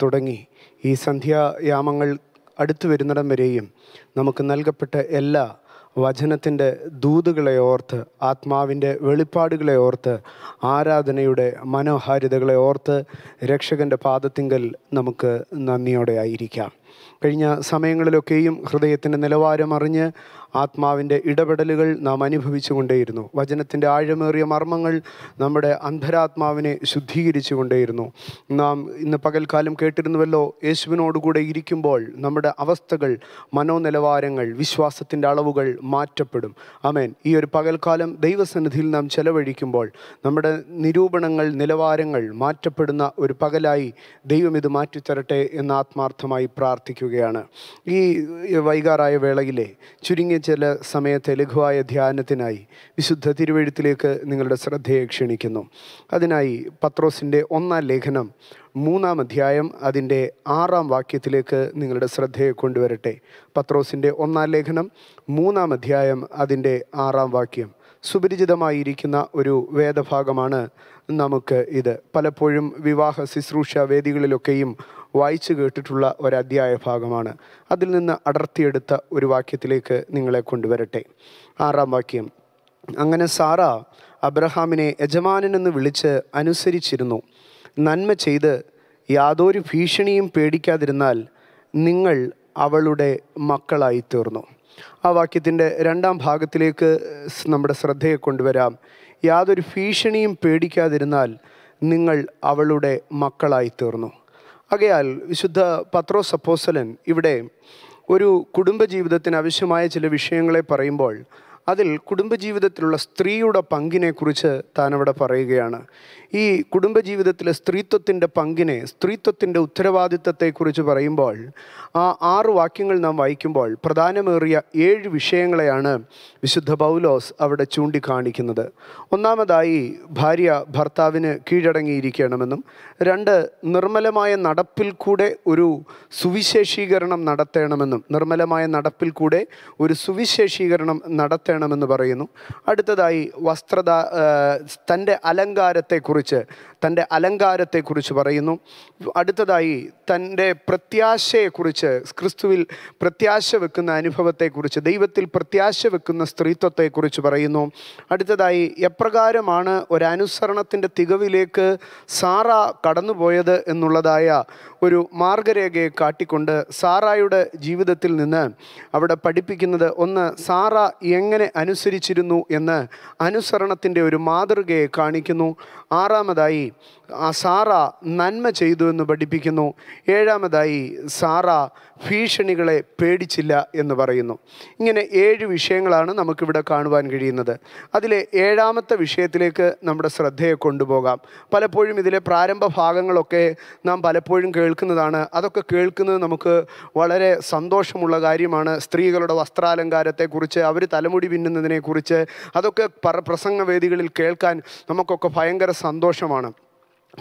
തുടങ്ങി. ഈ സന്ധ്യായാമങ്ങൾ അടുത്തു വരുന്നിടം വരെയും നമുക്ക് നൽകപ്പെട്ട എല്ലാ വചനത്തിന്റെ ദൂതുകളെ ഓർത്ത് ആത്മാവിന്റെ വെളിപ്പാടുകളെ ഓർത്ത് ആരാധനയുടെ മനോഹാരിതകളെ ഓർത്ത് രക്ഷകന്റെ പാദത്തിങ്കൽ നമുക്ക് നന്ദിയോടെ ആയിരിക്കാം. കഴിഞ്ഞ സമയങ്ങളിലൊക്കെയും ഹൃദയത്തിന്റെ നിലവാരം അറിഞ്ഞ് ആത്മാവിന്റെ ഇടപെടലുകൾ നാം അനുഭവിച്ചു കൊണ്ടേയിരുന്നു വചനത്തിന്റെ ആഴമേറിയ മർമ്മങ്ങൾ നമ്മുടെ അന്ധരാത്മാവിനെ ശുദ്ധീകരിച്ചു കൊണ്ടേയിരുന്നു നാം ഇന്ന് പകൽക്കാലം കേട്ടിരുന്നുവല്ലോ യേശുവിനോടുകൂടെ ഇരിക്കുമ്പോൾ നമ്മുടെ അവസ്ഥകൾ മനോനിലവാരങ്ങൾ വിശ്വാസത്തിന്റെ അളവുകൾ മാറ്റപ്പെടും. അമേൻ ഈ ഒരു പകൽക്കാലം ദൈവസന്നിധിയിൽ നാം ചെലവഴിക്കുമ്പോൾ നമ്മുടെ നിരൂപണങ്ങൾ നിലവാരങ്ങൾ മാറ്റപ്പെടുന്ന ഒരു പകലായി ദൈവം ഇത് മാറ്റിത്തരട്ടെ എന്ന് ആത്മാർത്ഥമായി പ്രാർത്ഥിക്കുകയാണ്. ഈ വൈകാറായ വേളയിലെ ചുരുങ്ങിയ ചില സമയത്തെ ലഘുവായ ധ്യാനത്തിനായി വിശുദ്ധ തിരുവഴുത്തിലേക്ക് നിങ്ങളുടെ ശ്രദ്ധയെ ക്ഷണിക്കുന്നു. അതിനായി പത്രോസിന്റെ ഒന്നാം ലേഖനം മൂന്നാം അധ്യായം അതിന്റെ ആറാം വാക്യത്തിലേക്ക് നിങ്ങളുടെ ശ്രദ്ധയെ കൊണ്ടുവരട്ടെ. പത്രോസിന്റെ ഒന്നാം ലേഖനം മൂന്നാം അധ്യായം അതിന്റെ ആറാം വാക്യം. സുപരിചിതമായിരിക്കുന്ന ഒരു വേദഭാഗമാണ് നമുക്ക് ഇത്. പലപ്പോഴും വിവാഹ ശുശ്രൂഷ വേദികളിലൊക്കെയും വായിച്ചു കേട്ടിട്ടുള്ള ഒരു അധ്യായ ഭാഗമാണ്. അതിൽ നിന്ന് അടർത്തിയെടുത്ത ഒരു വാക്യത്തിലേക്ക് നിങ്ങളെ കൊണ്ടുവരട്ടെ. ആറാം വാക്യം. അങ്ങനെ സാറ അബ്രഹാമിനെ യജമാനെന്ന് വിളിച്ച് അനുസരിച്ചിരുന്നു. നന്മ ചെയ്ത് യാതൊരു ഭീഷണിയും പേടിക്കാതിരുന്നാൽ നിങ്ങൾ അവളുടെ മക്കളായി തീർന്നു ആ വാക്യത്തിന്റെ രണ്ടാം ഭാഗത്തിലേക്ക് നമ്മുടെ ശ്രദ്ധയെ കൊണ്ടുവരാം. യാതൊരു ഭീഷണിയും പേടിക്കാതിരുന്നാൽ നിങ്ങൾ അവളുടെ മക്കളായി തീർന്നു ആകയാൽ വിശുദ്ധ പത്രോ അപ്പോസലൻ ഇവിടെ ഒരു കുടുംബജീവിതത്തിന് ആവശ്യമായ ചില വിഷയങ്ങളെ പറയുമ്പോൾ അതിൽ കുടുംബജീവിതത്തിലുള്ള സ്ത്രീയുടെ പങ്കിനെക്കുറിച്ച് താൻ അവിടെ പറയുകയാണ്. ഈ കുടുംബജീവിതത്തിലെ സ്ത്രീത്വത്തിന്റെ പങ്കിനെ സ്ത്രീത്വത്തിന്റെ ഉത്തരവാദിത്തത്തെക്കുറിച്ച് പറയുമ്പോൾ ആ ആറ് വാക്യങ്ങൾ നാം വായിക്കുമ്പോൾ പ്രധാനമേറിയ ഏഴ് വിഷയങ്ങളെയാണ് വിശുദ്ധ പൗലോസ് അവിടെ ചൂണ്ടിക്കാണിക്കുന്നത്. ഒന്നാമതായി ഭാര്യ ഭർത്താവിന് കീഴടങ്ങിയിരിക്കണമെന്നും രണ്ട് നിർമ്മലമായ നടപ്പിൽ കൂടെ ഒരു സുവിശേഷീകരണം നടത്തണമെന്നും നിർമ്മലമായ നടപ്പിൽ കൂടെ ഒരു സുവിശേഷീകരണം നടത്തണമെന്ന് പറയുന്നു. അടുത്തതായി വസ്ത്രത തന്റെ അലങ്കാരത്തെക്കുറിച്ച് 是。തന്റെ അലങ്കാരത്തെക്കുറിച്ച് പറയുന്നു. അടുത്തതായി തന്റെ പ്രത്യാശയെക്കുറിച്ച് ക്രിസ്തുവിൽ പ്രത്യാശ വെക്കുന്ന അനുഭവത്തെക്കുറിച്ച് ദൈവത്തിൽ പ്രത്യാശ വെക്കുന്ന സ്ത്രീത്വത്തെക്കുറിച്ച് പറയുന്നു. അടുത്തതായി എപ്രകാരമാണ് ഒരനുസരണത്തിന്റെ തികവിലേക്ക് സാറ കടന്നുപോയത് എന്നുള്ളതായ ഒരു മാർഗരേഖയെ കാട്ടിക്കൊണ്ട് സാറായുടെ ജീവിതത്തിൽ നിന്ന് അവിടെ പഠിപ്പിക്കുന്നത് ഒന്ന് സാറ എങ്ങനെ അനുസരിച്ചിരുന്നു എന്ന് അനുസരണത്തിന്റെ ഒരു മാതൃകയെ കാണിക്കുന്നു. ആറാമതായി സാറ നന്മ ചെയ്തു എന്ന് പഠിപ്പിക്കുന്നു. ഏഴാമതായി സാറ ഭീഷണികളെ പേടിച്ചില്ല എന്ന് പറയുന്നു. ഇങ്ങനെ ഏഴ് വിഷയങ്ങളാണ് നമുക്കിവിടെ കാണുവാൻ കഴിയുന്നത്. അതിലെ ഏഴാമത്തെ വിഷയത്തിലേക്ക് നമ്മുടെ ശ്രദ്ധയെ കൊണ്ടുപോകാം. പലപ്പോഴും ഇതിലെ പ്രാരംഭ ഭാഗങ്ങളൊക്കെ നാം പലപ്പോഴും കേൾക്കുന്നതാണ്. അതൊക്കെ കേൾക്കുന്നത് നമുക്ക് വളരെ സന്തോഷമുള്ള കാര്യമാണ്. സ്ത്രീകളുടെ വസ്ത്രാലങ്കാരത്തെക്കുറിച്ച് അവർ തലമുടി പിന്നുന്നതിനെക്കുറിച്ച് അതൊക്കെ പ്രസംഗ പ്രസംഗവേദികളിൽ കേൾക്കാൻ നമുക്കൊക്കെ ഭയങ്കര സന്തോഷമാണ്.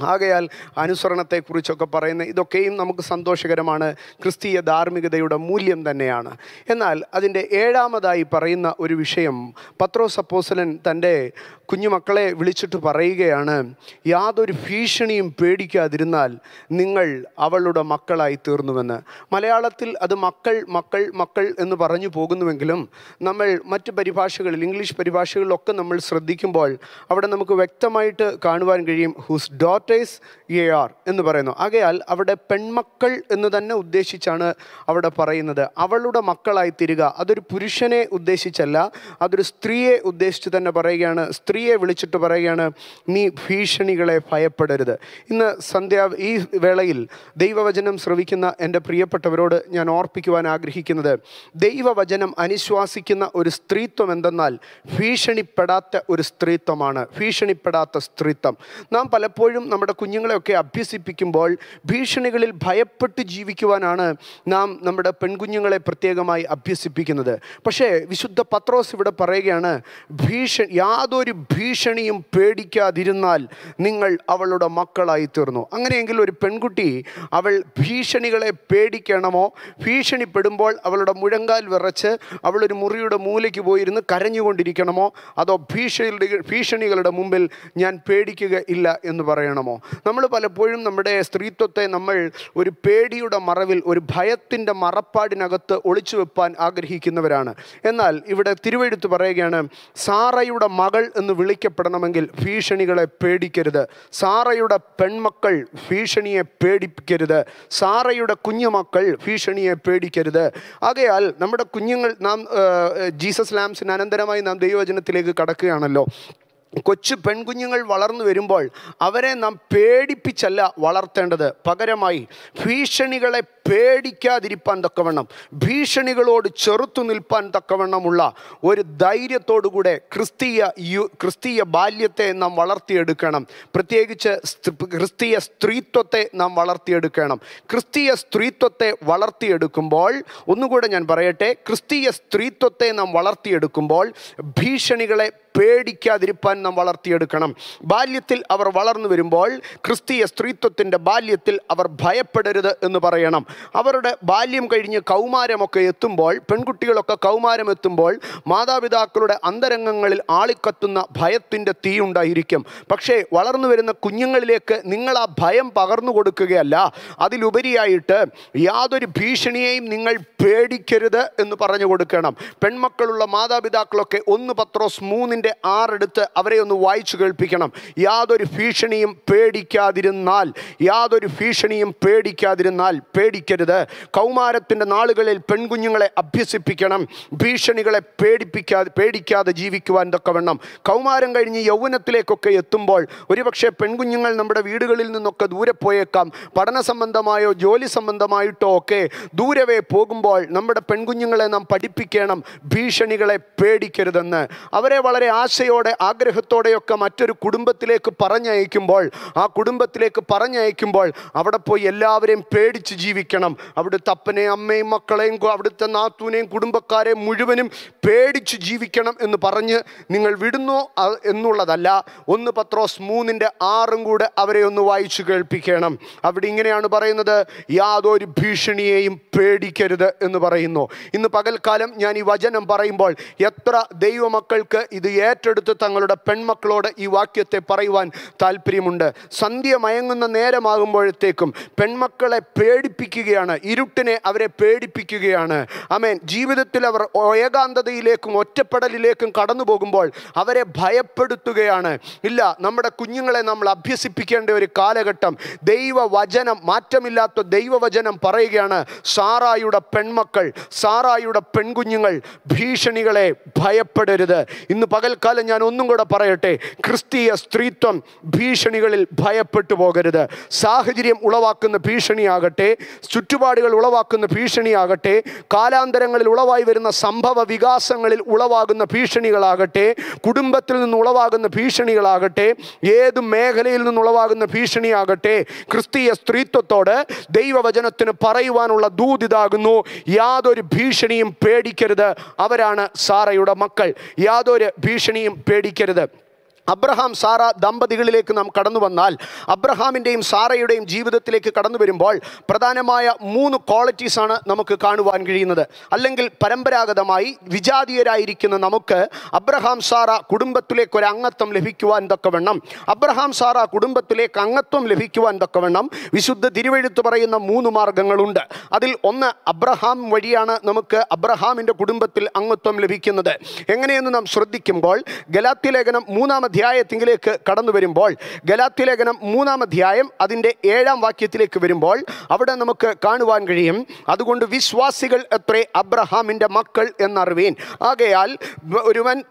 ആകയാൽ അനുസരണത്തെക്കുറിച്ചൊക്കെ പറയുന്ന ഇതൊക്കെയും നമുക്ക് സന്തോഷകരമാണ്. ക്രിസ്തീയ ധാർമ്മികതയുടെ മൂല്യം തന്നെയാണ്. എന്നാൽ അതിന്റെ ഏഴാമതായി പറയുന്ന ഒരു വിഷയം പത്രോസ് സപ്പോസലൻ തന്റെ കുഞ്ഞുമക്കളെ വിളിച്ചിട്ട് പറയുകയാണ് യാതൊരു ഭീഷണിയും പേടിക്കാതിരുന്നാൽ നിങ്ങൾ അവളുടെ മക്കളായി തീർന്നുവെന്ന്. മലയാളത്തിൽ അത് മക്കൾ മക്കൾ മക്കൾ എന്ന് പറഞ്ഞു പോകുന്നുവെങ്കിലും നമ്മൾ മറ്റ് പരിഭാഷകളിൽ ഇംഗ്ലീഷ് പരിഭാഷകളിലൊക്കെ നമ്മൾ ശ്രദ്ധിക്കുമ്പോൾ അവിടെ നമുക്ക് വ്യക്തമായിട്ട് കാണുവാൻ കഴിയും ഹൂസ് ഡോട്ടേഴ്സ് എ ആർ എന്ന് പറയുന്നു. ആകയാൽ അവിടെ പെൺമക്കൾ എന്ന് തന്നെ ഉദ്ദേശിച്ചാണ് അവിടെ പറയുന്നത്. അവളുടെ മക്കളായി തീരുക. അതൊരു പുരുഷനെ ഉദ്ദേശിച്ചല്ല അതൊരു സ്ത്രീയെ ഉദ്ദേശിച്ച് തന്നെ പറയുകയാണ്. സ്ത്രീയെ വിളിച്ചിട്ട് പറയുകയാണ് നീ ഭീഷണികളെ ഭയപ്പെടരുത്. ഇന്ന് സന്ധ്യ ഈ വേളയിൽ ദൈവവചനം ശ്രവിക്കുന്ന എന്റെ പ്രിയപ്പെട്ടവരോട് ഞാൻ ഓർപ്പിക്കുവാൻ ആഗ്രഹിക്കുന്നത് ദൈവവചനം അനുശ്വാസിക്കുന്ന ഒരു സ്ത്രീത്വം എന്തെന്നാൽ ഭീഷണിപ്പെടാത്ത ഒരു സ്ത്രീത്വമാണ്. ഭീഷണിപ്പെടാത്ത സ്ത്രീത്വം. നാം പലപ്പോഴും നമ്മുടെ കുഞ്ഞുങ്ങളെയൊക്കെ അഭ്യസിപ്പിക്കുമ്പോൾ ഭീഷണികളിൽ ഭയപ്പെട്ട് ജീവിക്കുവാനാണ് നാം നമ്മുടെ പെൺകുഞ്ഞുങ്ങളെ പ്രത്യേകമായി അഭ്യസിപ്പിക്കുന്നത്. പക്ഷേ വിശുദ്ധ പത്രോസ് ഇവിടെ പറയുകയാണ് ഭീഷ യാതൊരു ഭീഷണിയും പേടിക്കാതിരുന്നാൽ നിങ്ങൾ അവളുടെ മക്കളായി തീർന്നു അങ്ങനെയെങ്കിൽ ഒരു പെൺകുട്ടി അവൾ ഭീഷണികളെ പേടിക്കണമോ? ഭീഷണിപ്പെടുമ്പോൾ അവളുടെ മുഴങ്കാൽ വിറച്ച് അവളൊരു മുറിയുടെ മൂലയ്ക്ക് പോയിരുന്ന് കരഞ്ഞുകൊണ്ടിരിക്കണമോ? അതോ ഭീഷണികളുടെ ഭീഷണികളുടെ മുമ്പിൽ ഞാൻ പേടിക്കുക ഇല്ല എന്ന് പറയണമോ? അറിയാമോ നമ്മൾ പലപ്പോഴും നമ്മുടെ സ്ത്രീത്വത്തെ നമ്മൾ ഒരു പേടിയുടെ മറവിൽ ഒരു ഭയത്തിന്റെ മറപ്പാടിനകത്ത് ഒളിച്ചു വെപ്പാൻ ആഗ്രഹിക്കുന്നവരാണ്. എന്നാൽ ഇവിടെ തിരുവെഴുത്ത് പറയുകയാണ് സാറയുടെ മകൾ എന്ന് വിളിക്കപ്പെടണമെങ്കിൽ ഭീഷണികളെ പേടിക്കരുത്. സാറയുടെ പെൺമക്കൾ ഭീഷണിയെ പേടിപ്പിക്കരുത്. സാറയുടെ കുഞ്ഞുമക്കൾ ഭീഷണിയെ പേടിക്കരുത്. ആകയാൽ നമ്മുടെ കുഞ്ഞുങ്ങൾ നാം ജീസസ് ലാംസിന് അനന്തരമായി നാം ദൈവവചനത്തിലേക്ക് കടക്കുകയാണല്ലോ. കൊച്ചു പെൺകുഞ്ഞുങ്ങൾ വളർന്നു വരുമ്പോൾ അവരെ നാം പേടിപ്പിച്ചല്ല വളർത്തേണ്ടത്. പകരമായി ഭീഷണികളെ പേടിക്കാതിരിപ്പാൻ തക്കവണ്ണം ഭീഷണികളോട് ചെറുത്തു നിൽപ്പാൻ തക്കവണ്ണമുള്ള ഒരു ധൈര്യത്തോടുകൂടെ ക്രിസ്തീയ യു ക്രിസ്തീയ ബാല്യത്തെ നാം വളർത്തിയെടുക്കണം. പ്രത്യേകിച്ച് ക്രിസ്തീയ സ്ത്രീത്വത്തെ നാം വളർത്തിയെടുക്കണം. ക്രിസ്തീയ സ്ത്രീത്വത്തെ വളർത്തിയെടുക്കുമ്പോൾ ഒന്നുകൂടെ ഞാൻ പറയട്ടെ ക്രിസ്തീയ സ്ത്രീത്വത്തെ നാം വളർത്തിയെടുക്കുമ്പോൾ ഭീഷണികളെ പേടിക്കാതിരിപ്പാൻ നാം വളർത്തിയെടുക്കണം. ബാല്യത്തിൽ അവർ വളർന്നു വരുമ്പോൾ ക്രിസ്തീയ സ്ത്രീത്വത്തിന്റെ ബാല്യത്തിൽ അവർ ഭയപ്പെടരുത് എന്ന് പറയണം. അവരുടെ ബാല്യം കഴിഞ്ഞ് കൗമാരമൊക്കെ എത്തുമ്പോൾ പെൺകുട്ടികളൊക്കെ കൗമാരം എത്തുമ്പോൾ മാതാപിതാക്കളുടെ അന്തരംഗങ്ങളിൽ ആളിക്കത്തുന്ന ഭയത്തിന്റെ തീ ഉണ്ടായിരിക്കും. പക്ഷേ വളർന്നു വരുന്ന കുഞ്ഞുങ്ങളിലേക്ക് നിങ്ങൾ ആ ഭയം പകർന്നു കൊടുക്കുകയല്ല. അതിലുപരിയായിട്ട് യാതൊരു ഭീഷണിയെയും നിങ്ങൾ പേടിക്കരുത് എന്ന് പറഞ്ഞു കൊടുക്കണം. പെൺമക്കളുള്ള മാതാപിതാക്കളൊക്കെ ഒന്ന് പത്രോസ് മൂന്നിന്റെ ആറെടുത്ത് അവരെ ഒന്ന് വായിച്ചു കേൾപ്പിക്കണം. യാതൊരു ഭീഷണിയും പേടിക്കാതിരുന്നാൽ യാതൊരു ഭീഷണിയും പേടിക്കാതിരുന്നാൽ പേടിക്കരുത്. കൗമാരത്തിന്റെ നാളുകളിൽ പെൺകുഞ്ഞുങ്ങളെ അഭ്യസിപ്പിക്കണം. ഭീഷണികളെ പേടിപ്പിക്കാതെ പേടിക്കാതെ ജീവിക്കുവാൻ തക്കവണ്ണം കൗമാരം കഴിഞ്ഞ് യൗവനത്തിലേക്കൊക്കെ എത്തുമ്പോൾ ഒരുപക്ഷെ പെൺകുഞ്ഞുങ്ങൾ നമ്മുടെ വീടുകളിൽ നിന്നൊക്കെ ദൂരെ പോയേക്കാം. പഠന സംബന്ധമായോ ജോലി സംബന്ധമായിട്ടോ ഒക്കെ ദൂരവേ പോകുമ്പോൾ നമ്മുടെ പെൺകുഞ്ഞുങ്ങളെ നാം പഠിപ്പിക്കണം. ഭീഷണികളെ പേടിക്കരുതെന്ന്. അവരെ വളരെ ആശയോടെ ആഗ്രഹത്തോടെയൊക്കെ മറ്റൊരു കുടുംബത്തിലേക്ക് പറഞ്ഞയക്കുമ്പോൾ ആ കുടുംബത്തിലേക്ക് പറഞ്ഞയക്കുമ്പോൾ അവിടെ പോയി എല്ലാവരെയും പേടിച്ച് ജീവിക്കണം. അവിടുത്തെ അപ്പനെയും അമ്മയും മക്കളെയും അവിടുത്തെ നാത്തൂനെയും കുടുംബക്കാരെയും മുഴുവനും പേടിച്ച് ജീവിക്കണം എന്ന് പറഞ്ഞ് നിങ്ങൾ വിടുന്നു എന്നുള്ളതല്ല. ഒന്ന് പത്രോസ് മൂന്നിന്റെ ആറും കൂടെ അവരെ ഒന്ന് വായിച്ചു കേൾപ്പിക്കണം. അവിടെ ഇങ്ങനെയാണ് പറയുന്നത് യാതൊരു ഭീഷണിയെയും പേടിക്കരുത് എന്ന് പറയുന്നു. ഇന്ന് പകൽക്കാലം ഞാൻ ഈ വചനം പറയുമ്പോൾ എത്ര ദൈവമക്കൾക്ക് ഇത് ഏറ്റെടുത്ത് തങ്ങളുടെ പെൺമക്കളോട് ഈ വാക്യത്തെ പറയുവാൻ താല്പര്യമുണ്ട്. സന്ധ്യ മയങ്ങുന്ന നേരമാകുമ്പോഴത്തേക്കും പെൺമക്കളെ പേടിപ്പിക്കുകയാണ്. ഇരുട്ടിനെ അവരെ പേടിപ്പിക്കുകയാണ്. അമേൻ ജീവിതത്തിൽ അവർ ഏകാന്തതയിലേക്കും ഒറ്റപ്പെടലിലേക്കും കടന്നു പോകുമ്പോൾ അവരെ ഭയപ്പെടുത്തുകയാണ്. ഇല്ല നമ്മുടെ കുഞ്ഞുങ്ങളെ നമ്മൾ അഭ്യസിപ്പിക്കേണ്ട ഒരു കാലഘട്ടം ദൈവവചനം മാറ്റമില്ലാത്ത ദൈവവചനം പറയുകയാണ്. സാറായുടെ പെൺമക്കൾ സാറായുടെ പെൺകുഞ്ഞുങ്ങൾ ഭീഷണികളെ ഭയപ്പെടരുത്. ഇന്ന് പകൽക്കാലം ഞാൻ ഒന്നും കൂടെ പറയട്ടെ. ക്രിസ്തീയ സ്ത്രീത്വം ഭീഷണികളിൽ ഭയപ്പെട്ടു പോകരുത്. സാഹചര്യം ഉളവാക്കുന്ന ഭീഷണിയാകട്ടെ ചുറ്റുപാടുകൾ ഉളവാക്കുന്ന ഭീഷണിയാകട്ടെ കാലാന്തരങ്ങളിൽ ഉളവായി വരുന്ന സംഭവ വികാസങ്ങളിൽ ഉളവാകുന്ന ഭീഷണികളാകട്ടെ കുടുംബത്തിൽ നിന്ന് ഉളവാകുന്ന ഭീഷണികളാകട്ടെ ഏത് മേഖലയിൽ നിന്ന് ഉളവാകുന്ന ഭീഷണിയാകട്ടെ ക്രിസ്തീയ സ്ത്രീത്വത്തോട് ദൈവവചനത്തിന് പറയുവാനുള്ള ദൂതിതാകുന്നു. യാതൊരു ഭീഷണിയും പേടിക്കരുത്. അവരാണ് സാറയുടെ മക്കൾ. യാതൊരു ഭീഷണിയും പേടിക്കരുത്. അബ്രഹാം സാറ ദമ്പതികളിലേക്ക് നാം കടന്നു വന്നാൽ അബ്രഹാമിന്റെയും സാറയുടെയും ജീവിതത്തിലേക്ക് കടന്നു വരുമ്പോൾ പ്രധാനമായ മൂന്ന് ക്വാളിറ്റീസാണ് നമുക്ക് കാണുവാൻ കഴിയുന്നത്. അല്ലെങ്കിൽ പരമ്പരാഗതമായി വിജാതീയരായിരിക്കുന്ന നമുക്ക് അബ്രഹാം സാറ കുടുംബത്തിലേക്ക് ഒരു അംഗത്വം ലഭിക്കുവാൻ തക്കവണ്ണം അബ്രഹാം സാറ കുടുംബത്തിലേക്ക് അംഗത്വം ലഭിക്കുവാൻ തക്കവണ്ണം വിശുദ്ധ തിരുവെഴുത്ത് പറയുന്ന മൂന്ന് മാർഗങ്ങളുണ്ട്. അതിൽ ഒന്ന് അബ്രഹാം വഴിയാണ് നമുക്ക് അബ്രഹാമിന്റെ കുടുംബത്തിൽ അംഗത്വം ലഭിക്കുന്നത്. എങ്ങനെയെന്ന് നാം ശ്രദ്ധിക്കുമ്പോൾ ഗലാത്യ ലേഖനം മൂന്നാം അധ്യായത്തിലേക്ക് കടന്നു വരുമ്പോൾ ഗലാത്യ ലേഖനം മൂന്നാം അധ്യായം അതിന്റെ ഏഴാം വാക്യത്തിലേക്ക് വരുമ്പോൾ അവിടെ നമുക്ക് കാണുവാൻ കഴിയും അതുകൊണ്ട് വിശ്വാസികൾ എത്രേ അബ്രഹാമിന്റെ മക്കൾ എന്നറിവീൻ. ആകയാൽ ഒരുവൻ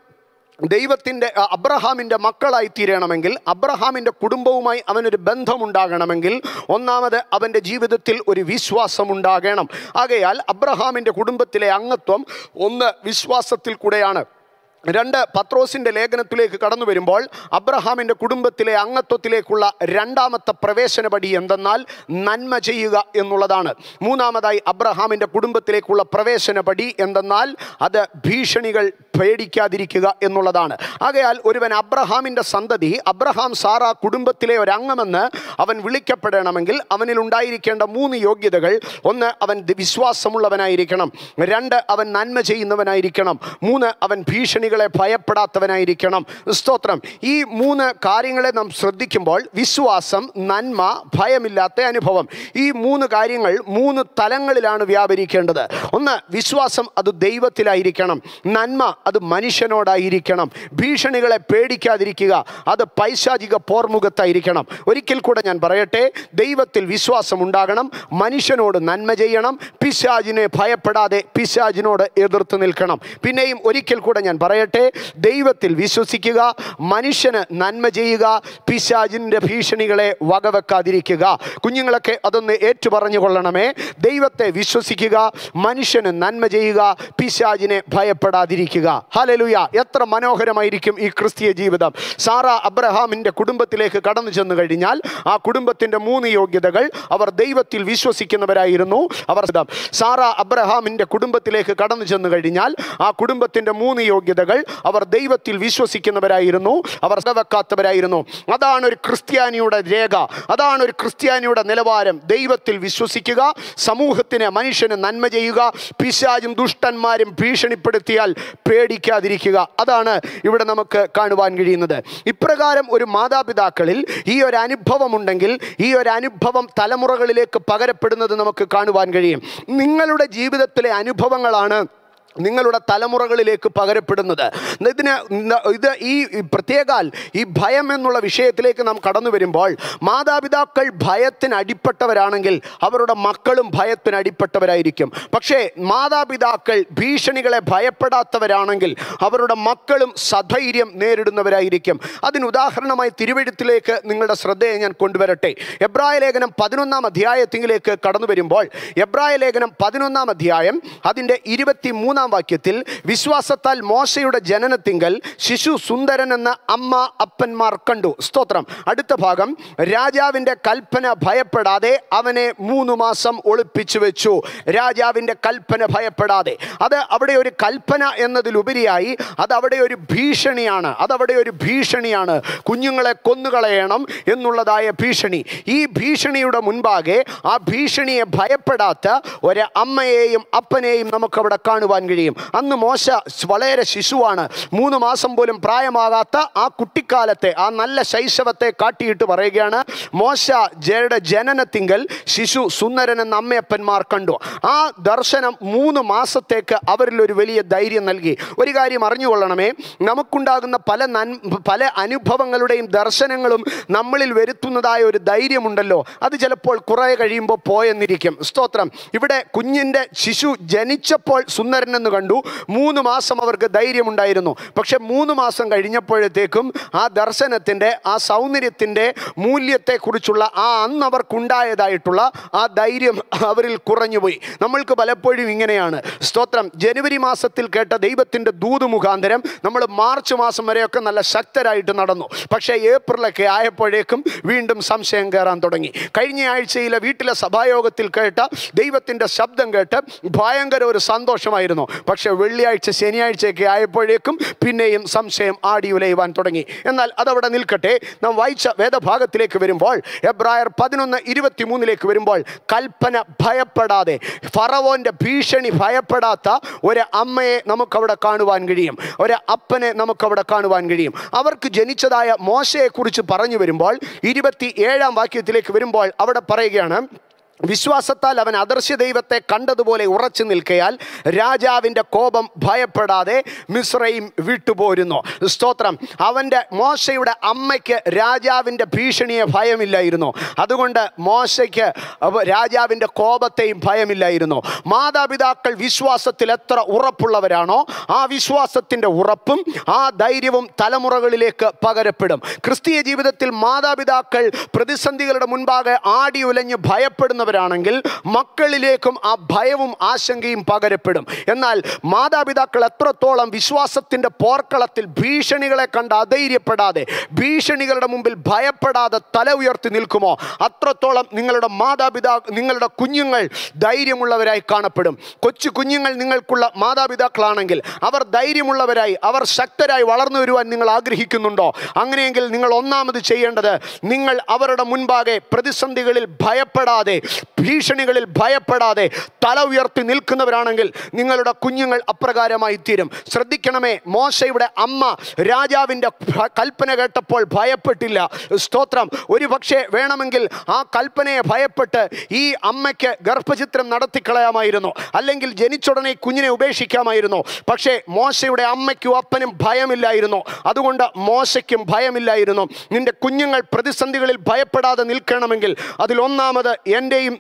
ദൈവത്തിന്റെ അബ്രഹാമിന്റെ മക്കളായി തീരണമെങ്കിൽ അബ്രഹാമിന്റെ കുടുംബവുമായി അവനൊരു ബന്ധമുണ്ടാകണമെങ്കിൽ ഒന്നാമത് അവന്റെ ജീവിതത്തിൽ ഒരു വിശ്വാസം ഉണ്ടാകണം ആകയാൽ അബ്രഹാമിന്റെ കുടുംബത്തിലെ അംഗത്വം ഒന്ന് വിശ്വാസത്തിൽ കൂടെയാണ്. രണ്ട് പത്രോസിന്റെ ലേഖനത്തിലേക്ക് കടന്നു വരുമ്പോൾ അബ്രഹാമിന്റെ കുടുംബത്തിലെ അംഗത്വത്തിലേക്കുള്ള രണ്ടാമത്തെ പ്രവേശന പടി എന്തെന്നാൽ നന്മ ചെയ്യുക എന്നുള്ളതാണ്. മൂന്നാമതായി അബ്രഹാമിന്റെ കുടുംബത്തിലേക്കുള്ള പ്രവേശന പടി എന്തെന്നാൽ അത് ഭീഷണികൾ പേടിക്കാതിരിക്കുക എന്നുള്ളതാണ്. ആകയാൽ ഒരുവൻ അബ്രഹാമിന്റെ സന്തതി അബ്രഹാം സാറ കുടുംബത്തിലെ ഒരംഗമെന്ന് അവൻ വിളിക്കപ്പെടണമെങ്കിൽ അവനിൽ ഉണ്ടായിരിക്കേണ്ട മൂന്ന് യോഗ്യതകൾ ഒന്ന് അവൻ വിശ്വാസമുള്ളവനായിരിക്കണം രണ്ട് അവൻ നന്മ ചെയ്യുന്നവനായിരിക്കണം മൂന്ന് അവൻ ഭീഷണികളെ ഭീഷണികളെ ഭയപ്പെടാത്തവനായിരിക്കണം. സ്തോത്രം. ഈ മൂന്ന് കാര്യങ്ങളെ നാം ശ്രദ്ധിക്കുമ്പോൾ വിശ്വാസം നന്മ ഭയമില്ലാത്ത അനുഭവം. ഈ മൂന്ന് കാര്യങ്ങൾ മൂന്ന് തലങ്ങളിലാണ് വ്യാപരിക്കേണ്ടത്. ഒന്ന് വിശ്വാസം അത് ദൈവത്തിലായിരിക്കണം. നന്മ അത് മനുഷ്യനോടായിരിക്കണം. ഭീഷണികളെ പേടിക്കാതിരിക്കുക അത് പൈശാചിക പോർമുഖത്തായിരിക്കണം. ഒരിക്കൽ കൂടെ ഞാൻ പറയട്ടെ ദൈവത്തിൽ വിശ്വാസം ഉണ്ടാകണം മനുഷ്യനോട് നന്മ ചെയ്യണം പിശാജിനെ ഭയപ്പെടാതെ പിശാജിനോട് എതിർത്ത് നിൽക്കണം. പിന്നെയും ഒരിക്കൽ കൂടെ ഞാൻ പറയട്ടെ ദൈവത്തിൽ വിശ്വസിക്കുക മനുഷ്യന് നന്മ ചെയ്യുക പിശാജിന്റെ ഭീഷണികളെ വകവെക്കാതിരിക്കുക. കുഞ്ഞുങ്ങളൊക്കെ അതൊന്ന് ഏറ്റുപറഞ്ഞു കൊള്ളണമേ ദൈവത്തെ വിശ്വസിക്കുക മനുഷ്യന് നന്മ ചെയ്യുക പിശാജിനെ ഭയപ്പെടാതിരിക്കുക. ഹലലുയ എത്ര മനോഹരമായിരിക്കും ഈ ക്രിസ്തീയ ജീവിതം. സാറ അബ്രഹാമിന്റെ കുടുംബത്തിലേക്ക് കടന്നു ചെന്നു കഴിഞ്ഞാൽ ആ കുടുംബത്തിന്റെ മൂന്ന് യോഗ്യതകൾ അവർ ദൈവത്തിൽ വിശ്വസിക്കുന്നവരായിരുന്നു. അവർ സാറ അബ്രഹാമിന്റെ കുടുംബത്തിലേക്ക് കടന്നു ചെന്നു കഴിഞ്ഞാൽ ആ കുടുംബത്തിന്റെ മൂന്ന് യോഗ്യതകൾ അവർ ദൈവത്തിൽ വിശ്വസിക്കുന്നവരായിരുന്നു. അവർ വെക്കാത്തവരായിരുന്നു. അതാണ് ഒരു ക്രിസ്ത്യാനിയുടെ രേഖ. അതാണ് ഒരു ക്രിസ്ത്യാനിയുടെ നിലവാരം. ദൈവത്തിൽ വിശ്വസിക്കുക സമൂഹത്തിന് മനുഷ്യന് നന്മ ചെയ്യുക പിശാചും ദുഷ്ടന്മാരും ഭീഷണിപ്പെടുത്തിയാൽ പേടിക്കാതിരിക്കുക. അതാണ് ഇവിടെ നമുക്ക് കാണുവാൻ കഴിയുന്നത്. ഇപ്രകാരം ഒരു മാതാപിതാക്കളിൽ ഈ ഒരു അനുഭവം ഉണ്ടെങ്കിൽ ഈ ഒരു അനുഭവം തലമുറകളിലേക്ക് പകരപ്പെടുന്നത് നമുക്ക് കാണുവാൻ കഴിയും. നിങ്ങളുടെ ജീവിതത്തിലെ അനുഭവങ്ങളാണ് നിങ്ങളുടെ തലമുറകളിലേക്ക് പകരപ്പെടുന്നത്. ഇതിന് ഇത് ഈ പ്രത്യേകാൽ ഈ ഭയം എന്നുള്ള വിഷയത്തിലേക്ക് നാം കടന്നു വരുമ്പോൾ മാതാപിതാക്കൾ ഭയത്തിന് അടിപ്പെട്ടവരാണെങ്കിൽ അവരുടെ മക്കളും ഭയത്തിന് അടിപ്പെട്ടവരായിരിക്കും. പക്ഷേ മാതാപിതാക്കൾ ഭീഷണികളെ ഭയപ്പെടാത്തവരാണെങ്കിൽ അവരുടെ മക്കളും സധൈര്യം നേരിടുന്നവരായിരിക്കും. അതിന് ഉദാഹരണമായി തിരുവഴുത്തിലേക്ക് നിങ്ങളുടെ ശ്രദ്ധയെ ഞാൻ കൊണ്ടുവരട്ടെ. എബ്രായ ലേഖനം പതിനൊന്നാം അധ്യായത്തിലേക്ക് കടന്നു വരുമ്പോൾ എബ്രായ ലേഖനം പതിനൊന്നാം അധ്യായം അതിന്റെ ഇരുപത്തി മൂന്നാം വാക്യത്തിൽ വിശ്വാസത്താൽ മോശയുടെ ജനനത്തിങ്കൽ ശിശു സുന്ദരൻ എന്ന അമ്മ അപ്പന്മാർ കണ്ടു. സ്തോത്രം. അടുത്ത ഭാഗം രാജാവിന്റെ കൽപ്പന ഭയപ്പെടാതെ അവനെ മൂന്ന് മാസം ഒളിപ്പിച്ചു വെച്ചു. രാജാവിന്റെ കൽപ്പന ഭയപ്പെടാതെ. അത് അവിടെ ഒരു കൽപ്പന എന്നതിലുപരിയായി അത് അവിടെ ഒരു ഭീഷണിയാണ്. അതവിടെ ഒരു ഭീഷണിയാണ്. കുഞ്ഞുങ്ങളെ കൊന്നുകളയണം എന്നുള്ളതായ ഭീഷണി. ഈ ഭീഷണിയുടെ മുൻപാകെ ആ ഭീഷണിയെ ഭയപ്പെടാത്ത ഒരു അമ്മയെയും അപ്പനെയും നമുക്കവിടെ കാണുവാൻ കഴിയും. അന്ന് മോശ വളരെ ശിശുവാണ്. മൂന്ന് മാസം പോലും പ്രായമാകാത്ത ആ കുട്ടിക്കാലത്തെ ആ നല്ല ശൈശവത്തെ കാട്ടിയിട്ട് പറയുകയാണ് മോശ ജയുടെ ജനനത്തിങ്കൽ ശിശു സുന്ദരൻ എന്ന അമ്മയപ്പന്മാർ കണ്ടു. ആ ദർശനം മൂന്ന് മാസത്തേക്ക് അവരിൽ ഒരു വലിയ ധൈര്യം നൽകി. ഒരു കാര്യം അറിഞ്ഞുകൊള്ളണമേ നമുക്കുണ്ടാകുന്ന പല പല അനുഭവങ്ങളുടെയും ദർശനങ്ങളും നമ്മളിൽ വരുത്തുന്നതായ ഒരു ധൈര്യമുണ്ടല്ലോ. അത് ചിലപ്പോൾ കുറേ കഴിയുമ്പോൾ പോയെന്നിരിക്കും. സ്തോത്രം. ഇവിടെ കുഞ്ഞിന്റെ ശിശു ജനിച്ചപ്പോൾ സുന്ദരൻ എന്ന് കണ്ടു. മൂന്ന് മാസം അവർക്ക് ധൈര്യമുണ്ടായിരുന്നു. പക്ഷെ മൂന്ന് മാസം കഴിഞ്ഞപ്പോഴത്തേക്കും ആ ദർശനത്തിന്റെ ആ സൗന്ദര്യത്തിന്റെ മൂല്യത്തെക്കുറിച്ചുള്ള ആ അന്ന് അവർക്കുണ്ടായതായിട്ടുള്ള ആ ധൈര്യം അവരിൽ കുറഞ്ഞുപോയി. നമ്മൾക്ക് പലപ്പോഴും ഇങ്ങനെയാണ്. സ്തോത്രം. ജനുവരി മാസത്തിൽ കേട്ട ദൈവത്തിന്റെ ദൂത് മുഖാന്തരം നമ്മൾ മാർച്ച് മാസം വരെയൊക്കെ നല്ല ശക്തരായിട്ട് നടന്നു. പക്ഷേ ഏപ്രിലൊക്കെ ആയപ്പോഴേക്കും വീണ്ടും സംശയം കയറാൻ തുടങ്ങി. കഴിഞ്ഞ ആഴ്ചയിലെ വീട്ടിലെ സഭായോഗത്തിൽ കേട്ട ദൈവത്തിന്റെ ശബ്ദം കേട്ട് ഭയങ്കര ഒരു സന്തോഷമായിരുന്നു. പക്ഷേ വെള്ളിയാഴ്ച ശനിയാഴ്ചയൊക്കെ ആയപ്പോഴേക്കും പിന്നെയും സംശയം ആടി ഉലയുവാൻ തുടങ്ങി. എന്നാൽ അതവിടെ നിൽക്കട്ടെ. നാം വായിച്ച വേദഭാഗത്തിലേക്ക് വരുമ്പോൾ എബ്രായർ പതിനൊന്ന് ഇരുപത്തി മൂന്നിലേക്ക് വരുമ്പോൾ കൽപ്പന ഭയപ്പെടാതെ ഫറവോന്റെ ഭീഷണി ഭയപ്പെടാത്ത ഒരു അമ്മയെ നമുക്കവിടെ കാണുവാൻ കഴിയും. ഒരു അപ്പനെ നമുക്കവിടെ കാണുവാൻ കഴിയും. അവർക്ക് ജനിച്ചതായ മോശയെക്കുറിച്ച് പറഞ്ഞു വരുമ്പോൾ ഇരുപത്തി ഏഴാം വാക്യത്തിലേക്ക് വരുമ്പോൾ അവിടെ പറയുകയാണ് വിശ്വാസത്താൽ അവൻ അദർശ്യ ദൈവത്തെ കണ്ടതുപോലെ ഉറച്ചു നിൽക്കയാൽ രാജാവിന്റെ കോപം ഭയപ്പെടാതെ മിശ്രയും വിട്ടുപോരുന്നു. സ്തോത്രം. അവന്റെ മോശയുടെ അമ്മയ്ക്ക് രാജാവിന്റെ ഭീഷണിയെ ഭയമില്ലായിരുന്നു. അതുകൊണ്ട് മോശയ്ക്ക് രാജാവിന്റെ കോപത്തെയും ഭയമില്ലായിരുന്നു. മാതാപിതാക്കൾ വിശ്വാസത്തിൽ എത്ര ഉറപ്പുള്ളവരാണോ ആ വിശ്വാസത്തിന്റെ ഉറപ്പും ആ ധൈര്യവും തലമുറകളിലേക്ക് പകരപ്പെടും. ക്രിസ്തീയ ജീവിതത്തിൽ മാതാപിതാക്കൾ പ്രതിസന്ധികളുടെ മുൻപാകെ ആടി ഉലഞ്ഞ് ഭയപ്പെടുന്നവരാണെങ്കിൽ മക്കളിലേക്കും ആ ഭയവും ആശങ്കയും പകരപ്പെടും. എന്നാൽ മാതാപിതാക്കൾ എത്രത്തോളം വിശ്വാസത്തിന്റെ പോർക്കളത്തിൽ ഭീഷണികളെ കണ്ട് അധൈര്യപ്പെടാതെ ഭീഷണികളുടെ മുമ്പിൽ ഭയപ്പെടാതെ തല ഉയർത്തി നിൽക്കുമോ? അത്രത്തോളം നിങ്ങളുടെ മാതാപിതാ നിങ്ങളുടെ കുഞ്ഞുങ്ങൾ ധൈര്യമുള്ളവരായി കാണപ്പെടും. കൊച്ചു കുഞ്ഞുങ്ങൾ നിങ്ങൾക്കുള്ള മാതാപിതാക്കളാണെങ്കിൽ അവർ ധൈര്യമുള്ളവരായി അവർ ശക്തരായി വളർന്നു വരുവാൻ നിങ്ങൾ ആഗ്രഹിക്കുന്നുണ്ടോ? അങ്ങനെയെങ്കിൽ നിങ്ങൾ ഒന്നാമത് ചെയ്യേണ്ടത് നിങ്ങൾ അവരുടെ മുൻപാകെ പ്രതിസന്ധികളിൽ ഭയപ്പെടാതെ ഭീഷണികളിൽ ഭയപ്പെടാതെ തല ഉയർത്തി നിൽക്കുന്നവരാണെങ്കിൽ നിങ്ങളുടെ കുഞ്ഞുങ്ങൾ അപ്രകാരമായി തീരും. ശ്രദ്ധിക്കണമേ മോശയുടെ അമ്മ രാജാവിന്റെ കൽപ്പന കേട്ടപ്പോൾ ഭയപ്പെട്ടില്ല. സ്തോത്രം. ഒരു പക്ഷേ വേണമെങ്കിൽ ആ കൽപ്പനയെ ഭയപ്പെട്ട് ഈ അമ്മയ്ക്ക് ഗർഭചിത്രം നടത്തിക്കളയാമായിരുന്നു. അല്ലെങ്കിൽ ജനിച്ചുടനെ കുഞ്ഞിനെ ഉപേക്ഷിക്കാമായിരുന്നു. പക്ഷേ മോശയുടെ അമ്മയ്ക്കും അപ്പനും ഭയമില്ലായിരുന്നു. അതുകൊണ്ട് മോശയ്ക്കും ഭയമില്ലായിരുന്നു. നിന്റെ കുഞ്ഞുങ്ങൾ പ്രതിസന്ധികളിൽ ഭയപ്പെടാതെ നിൽക്കണമെങ്കിൽ അതിലൊന്നാമത് എന്റെയും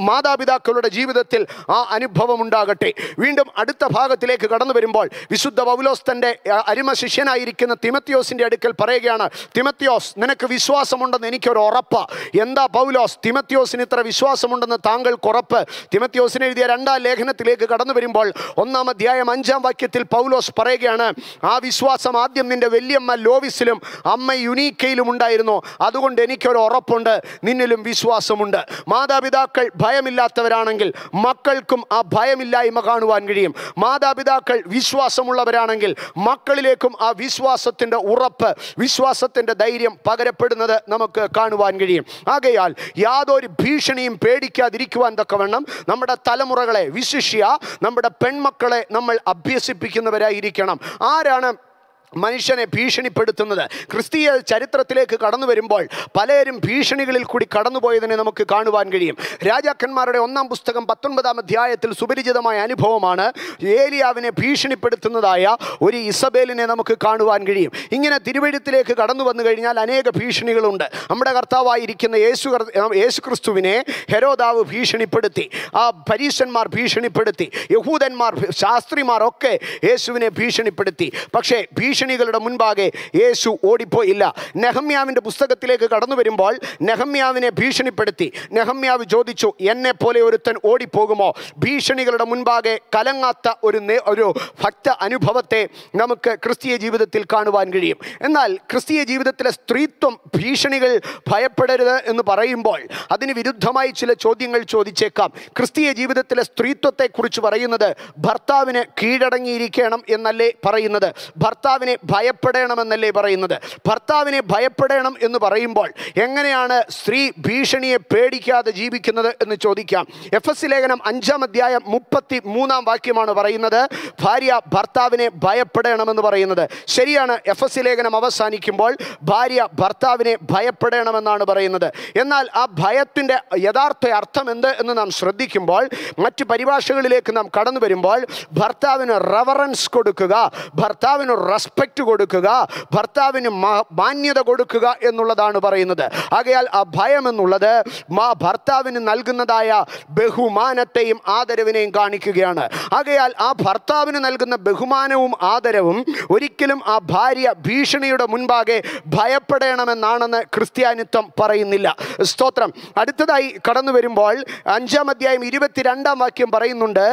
മാതാപിതാക്കളുടെ ജീവിതത്തിൽ ആ അനുഭവം ഉണ്ടാകട്ടെ. വീണ്ടും അടുത്ത ഭാഗത്തിലേക്ക് കടന്നു വരുമ്പോൾ വിശുദ്ധ പൗലോസ് തന്റെ അരിമ ശിഷ്യനായിരിക്കുന്ന തിമത്യോസിന്റെ അടുക്കൽ പറയുകയാണ് തിമത്യോസ് നിനക്ക് വിശ്വാസമുണ്ടെന്ന് എനിക്കൊരു ഉറപ്പ്. എന്താ പൗലോസ് തിമത്യോസിന് ഇത്ര വിശ്വാസമുണ്ടെന്ന് താങ്കൾക്ക് ഉറപ്പ്? തിമത്യോസിന് എഴുതിയ രണ്ടാം ലേഖനത്തിലേക്ക് കടന്നു വരുമ്പോൾ ഒന്നാം അധ്യായം അഞ്ചാം വാക്യത്തിൽ പൗലോസ് പറയുകയാണ് ആ വിശ്വാസം ആദ്യം നിന്റെ വലിയമ്മ ലോവിസിലും അമ്മ യുനീക്കയിലും ഉണ്ടായിരുന്നു. അതുകൊണ്ട് എനിക്കൊരു ഉറപ്പുണ്ട് നിന്നിലും വിശ്വാസമുണ്ട്. മാതാപിതാക്കൾ ഭയമില്ലാത്തവരാണെങ്കിൽ മക്കൾക്കും ആ ഭയമില്ലായ്മ കാണുവാൻ കഴിയും. മാതാപിതാക്കൾ വിശ്വാസമുള്ളവരാണെങ്കിൽ മക്കളിലേക്കും ആ വിശ്വാസത്തിന്റെ ഉറപ്പ് വിശ്വാസത്തിന്റെ ധൈര്യം പകരപ്പെടുന്നത് നമുക്ക് കാണുവാൻ കഴിയും. ആകയാൽ യാതൊരു ഭീഷണിയും പേടിക്കാതിരിക്കുവാൻ തക്കവണ്ണം നമ്മുടെ തലമുറകളെ വിശിഷ്യ നമ്മുടെ പെൺമക്കളെ നമ്മൾ അഭ്യസിപ്പിക്കുന്നവരായിരിക്കണം. ആരാണ് മനുഷ്യനെ ഭീഷണിപ്പെടുത്തുന്നത്. ക്രിസ്തീയ ചരിത്രത്തിലേക്ക് കടന്നു വരുമ്പോൾ പലരും ഭീഷണികളിൽ കൂടി കടന്നുപോയതിനെ നമുക്ക് കാണുവാൻ കഴിയും. രാജാക്കന്മാരുടെ ഒന്നാം പുസ്തകം പത്തൊൻപതാം അധ്യായത്തിൽ സുപരിചിതമായ അനുഭവമാണ് ഏലിയാവിനെ ഭീഷണിപ്പെടുത്തുന്നതായ ഒരു ഇസബേലിനെ നമുക്ക് കാണുവാൻ കഴിയും. ഇങ്ങനെ തിരുവഴുത്തിലേക്ക് കടന്നു വന്നു കഴിഞ്ഞാൽ അനേക ഭീഷണികളുണ്ട്. നമ്മുടെ കർത്താവായിരിക്കുന്ന യേശു യേശു ക്രിസ്തുവിനെ ഹെരോദാവ് ഭീഷണിപ്പെടുത്തി ആ പരീശന്മാർ ഭീഷണിപ്പെടുത്തി യഹൂദന്മാർ ശാസ്ത്രിമാർ ഒക്കെ യേശുവിനെ ഭീഷണിപ്പെടുത്തി. പക്ഷേ ഭീഷണികളുടെ മുൻപാകെ യേശു ഓടിപ്പോയില്ല. നെഹമ്യാവിന്റെ പുസ്തകത്തിലേക്ക് കടന്നു വരുമ്പോൾ നെഹമ്യാവിനെ ഭീഷണിപ്പെടുത്തി. നെഹമ്യാവ് ചോദിച്ചു എന്നെ പോലെ ഒരുത്തൻ ഓടിപ്പോകുമോ? ഭീഷണികളുടെ മുൻപാകെ കലങ്ങാത്ത ഒരു ഒരു ഭക്ത അനുഭവത്തെ നമുക്ക് ക്രിസ്തീയ ജീവിതത്തിൽ കാണുവാൻ കഴിയും. എന്നാൽ ക്രിസ്തീയ ജീവിതത്തിലെ സ്ത്രീത്വം ഭീഷണികൾ ഭയപ്പെടരുത് എന്ന് പറയുമ്പോൾ അതിന് വിരുദ്ധമായി ചില ചോദ്യങ്ങൾ ചോദിച്ചേക്കാം. ക്രിസ്തീയ ജീവിതത്തിലെ സ്ത്രീത്വത്തെക്കുറിച്ച് പറയുന്നത് ഭർത്താവിന് കീഴടങ്ങിയിരിക്കണം എന്നല്ലേ പറയുന്നത്. ഭർത്താവിനെ ഭയപ്പെടണമെന്നല്ലേ പറയുന്നത്? ഭർത്താവിനെ ഭയപ്പെടണം എന്ന് പറയുമ്പോൾ എങ്ങനെയാണ് സ്ത്രീ ഭീഷണിയെ പേടിക്കാതെ ജീവിക്കുന്നത് എന്ന് ചോദിക്കാം. എഫ് എസ് ലേഖനം അഞ്ചാം അധ്യായം മുപ്പത്തി മൂന്നാം വാക്യമാണ് പറയുന്നത്. ഭാര്യ ഭർത്താവിനെ ഭയപ്പെടണമെന്ന് പറയുന്നത്. ശരിയാണ് എഫ് എസ് ലേഖനം അവസാനിക്കുമ്പോൾ ഭാര്യ ഭർത്താവിനെ ഭയപ്പെടണമെന്നാണ് പറയുന്നത്. എന്നാൽ ആ ഭയത്തിന്റെ യഥാർത്ഥ അർത്ഥം എന്ത് എന്ന് നാം ശ്രദ്ധിക്കുമ്പോൾ മറ്റ് പരിഭാഷകളിലേക്ക് നാം കടന്നു വരുമ്പോൾ ഭർത്താവിന് റവറൻസ് കൊടുക്കുക ഭർത്താവിന് റെസ്പെക്റ്റ് കൊടുക്കുക ഭർത്താവിന് മാന്യത കൊടുക്കുക എന്നുള്ളതാണ് പറയുന്നത്. ആകയാൽ ആ ഭയം എന്നുള്ളത് മാ ഭർത്താവിന് നൽകുന്നതായ ബഹുമാനത്തെയും ആദരവിനെയും കാണിക്കുകയാണ്. ആകയാൽ ആ ഭർത്താവിന് നൽകുന്ന ബഹുമാനവും ആദരവും ഒരിക്കലും ആ ഭാര്യ ഭീഷണിയുടെ മുൻപാകെ ഭയപ്പെടണമെന്നാണെന്ന് ക്രിസ്ത്യാനിത്വം പറയുന്നില്ല. സ്തോത്രം. അടുത്തതായി കടന്നു വരുമ്പോൾ അഞ്ചാം അധ്യായം ഇരുപത്തിരണ്ടാം വാക്യം പറയുന്നുണ്ട്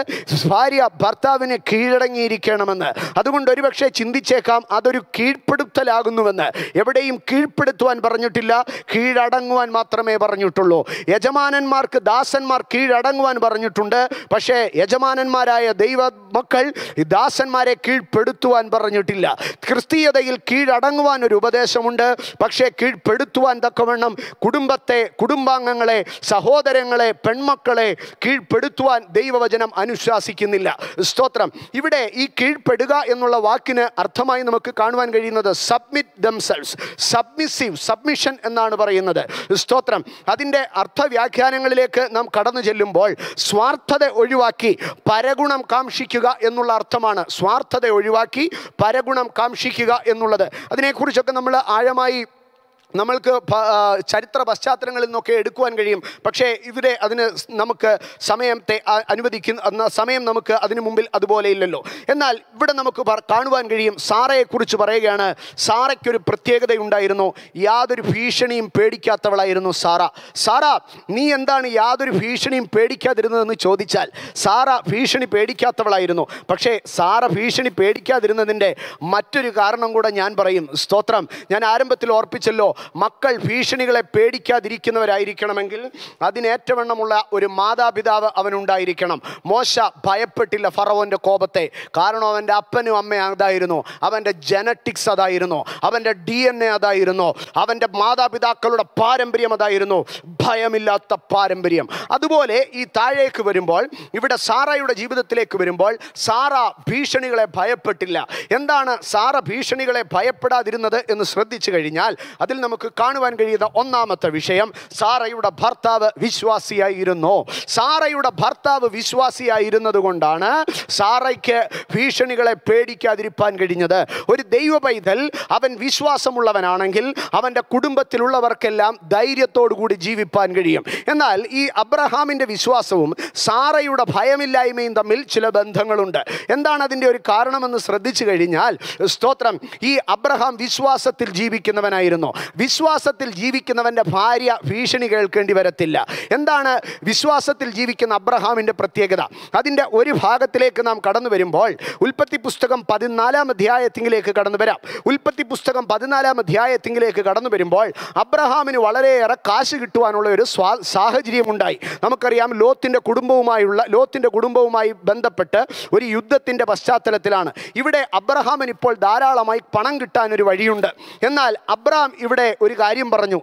ഭാര്യ ഭർത്താവിന് കീഴടങ്ങിയിരിക്കണമെന്ന്. അതുകൊണ്ട് ഒരുപക്ഷെ ചിന്തിച്ചേക്കാം അതൊരു കീഴ്പ്പെടുത്തലാകുന്നുവെന്ന് എവിടെയും കീഴ്പ്പെടുത്തുവാൻ പറഞ്ഞിട്ടില്ല കീഴടങ്ങുവാൻ മാത്രമേ പറഞ്ഞിട്ടുള്ളൂ. യജമാനന്മാർക്ക് ദാസന്മാർ കീഴടങ്ങുവാൻ പറഞ്ഞിട്ടുണ്ട് പക്ഷേ യജമാനന്മാരായ ദൈവ മക്കൾ ഈ ദാസന്മാരെ കീഴ്പ്പെടുത്തുവാൻ പറഞ്ഞിട്ടില്ല. ക്രിസ്തീയതയിൽ കീഴടങ്ങുവാൻ ഒരു ഉപദേശമുണ്ട് പക്ഷേ കീഴ്പ്പെടുത്തുവാൻ തക്കവണ്ണം കുടുംബത്തെ കുടുംബാംഗങ്ങളെ സഹോദരങ്ങളെ പെൺമക്കളെ കീഴ്പ്പെടുത്തുവാൻ ദൈവവചനം അനുശാസിക്കുന്നില്ല. സ്തോത്രം. ഇവിടെ ഈ കീഴ്പ്പെടുക എന്നുള്ള വാക്കിന് അർത്ഥമായി നമുക്ക് കാണുവാൻ കഴിയുന്നത് സബ്മിറ്റ് ദംസെൽസ് സബ്മിസീവ് സബ്മിഷൻ എന്നാണ് പറയുന്നത്. സ്തോത്രം. അതിന്റെ അർത്ഥവ്യാഖ്യാനങ്ങളിലേക്ക് നാം കടന്നു ചെല്ലുമ്പോൾ സ്വാർത്ഥത ഒഴിവാക്കി പരഗുണം കാക്ഷിക്കുക എന്നുള്ള അർത്ഥമാണ്. സ്വാർത്ഥത ഒഴിവാക്കി പരഗുണം കാക്ഷിക്കുക എന്നുള്ളത്. അതിനെക്കുറിച്ചൊക്കെ നമ്മൾ ആഴമായി നമ്മൾക്ക് ചരിത്ര പശ്ചാത്തലങ്ങളിൽ നിന്നൊക്കെ എടുക്കുവാൻ കഴിയും. പക്ഷേ ഇവിടെ അതിന് നമുക്ക് സമയത്തെ അനുവദിക്കുന്ന സമയം നമുക്ക് അതിനു മുമ്പിൽ അതുപോലെ ഇല്ലല്ലോ. എന്നാൽ ഇവിടെ നമുക്ക് കാണുവാൻ കഴിയും. സാറയെക്കുറിച്ച് പറയുകയാണ് സാറയ്ക്കൊരു പ്രത്യേകതയുണ്ടായിരുന്നു. യാതൊരു ഭീഷണിയും പേടിക്കാത്തവളായിരുന്നു സാറ. സാറ നീ എന്താണ് യാതൊരു ഭീഷണിയും പേടിക്കാതിരുന്നതെന്ന് ചോദിച്ചാൽ സാറ ഭീഷണി പേടിക്കാത്തവളായിരുന്നു. പക്ഷേ സാറ ഭീഷണി പേടിക്കാതിരുന്നതിന്റെ മറ്റൊരു കാരണം കൂടെ ഞാൻ പറയും. സ്തോത്രം. ഞാൻ ആരംഭത്തിൽ ഓർപ്പിച്ചല്ലോ മക്കൾ ഭീഷണികളെ പേടിക്കാതിരിക്കുന്നവരായിരിക്കണമെങ്കിൽ അതിനേറ്റവണ്ണമുള്ള ഒരു മാതാപിതാവ് അവനുണ്ടായിരിക്കണം. മോശ ഭയപ്പെട്ടില്ല ഫറവോന്റെ കോപത്തെ. കാരണം അവന്റെ അപ്പനും അമ്മയും അതായിരുന്നു. അവന്റെ ജനറ്റിക്സ് അതായിരുന്നു. അവന്റെ ഡി എൻ എ അതായിരുന്നു. അവന്റെ മാതാപിതാക്കളുടെ പാരമ്പര്യം അതായിരുന്നു. ഭയമില്ലാത്ത പാരമ്പര്യം. അതുപോലെ ഈ താഴേക്ക് വരുമ്പോൾ ഇവിടെ സാറയുടെ ജീവിതത്തിലേക്ക് വരുമ്പോൾ സാറ ഭീഷണികളെ ഭയപ്പെട്ടില്ല. എന്താണ് സാറ ഭീഷണികളെ ഭയപ്പെടാതിരുന്നത് എന്ന് ശ്രദ്ധിച്ചു കഴിഞ്ഞാൽ അതിൽ നമുക്ക് കാണുവാൻ കഴിയുന്ന ഒന്നാമത്തെ വിഷയം സാറയുടെ ഭർത്താവ് വിശ്വാസിയായിരുന്നു. സാറയുടെ ഭർത്താവ് വിശ്വാസിയായിരുന്നത് കൊണ്ടാണ് സാറയ്ക്ക് ഭീഷണികളെ പേടിക്കാതിരിക്കാൻ കഴിഞ്ഞത്. ഒരു ദൈവ പൈതൽ അവൻ വിശ്വാസമുള്ളവനാണെങ്കിൽ അവന്റെ കുടുംബത്തിലുള്ളവർക്കെല്ലാം ധൈര്യത്തോടു കൂടി ജീവിപ്പാൻ കഴിയും. എന്നാൽ ഈ അബ്രഹാമിന്റെ വിശ്വാസവും സാറയുടെ ഭയമില്ലായ്മയും തമ്മിൽ ചില ബന്ധങ്ങളുണ്ട്. എന്താണ് അതിന്റെ ഒരു കാരണമെന്ന് ശ്രദ്ധിച്ചു കഴിഞ്ഞാൽ സ്തോത്രം ഈ അബ്രഹാം വിശ്വാസത്തിൽ ജീവിക്കുന്നവനായിരുന്നു. വിശ്വാസത്തിൽ ജീവിക്കുന്നവന്റെ ഭാര്യ ഭീഷണി കേൾക്കേണ്ടി വരത്തില്ല. എന്താണ് വിശ്വാസത്തിൽ ജീവിക്കുന്ന അബ്രഹാമിന്റെ പ്രത്യേകത? അതിന്റെ ഒരു ഭാഗത്തിലേക്ക് നാം കടന്നു വരുമ്പോൾ ഉൽപ്പത്തി പുസ്തകം പതിനാലാം അധ്യായത്തിലേക്ക് കടന്നു വരാം. ഉൽപ്പത്തി പുസ്തകം പതിനാലാം അധ്യായത്തിലേക്ക് കടന്നു വരുമ്പോൾ അബ്രഹാമിന് വളരെയേറെ കാശ് കിട്ടുവാനുള്ള ഒരു സ്വാ സാഹചര്യമുണ്ടായി. നമുക്കറിയാം ലോത്തിന്റെ കുടുംബവുമായുള്ള ലോത്തിന്റെ കുടുംബവുമായി ബന്ധപ്പെട്ട് ഒരു യുദ്ധത്തിന്റെ പശ്ചാത്തലത്തിലാണ്. ഇവിടെ അബ്രഹാമിന് ഇപ്പോൾ ധാരാളമായി പണം കിട്ടാനൊരു വഴിയുണ്ട്. എന്നാൽ അബ്രഹാം ഇവിടെ ഒരു കാര്യം പറഞ്ഞു.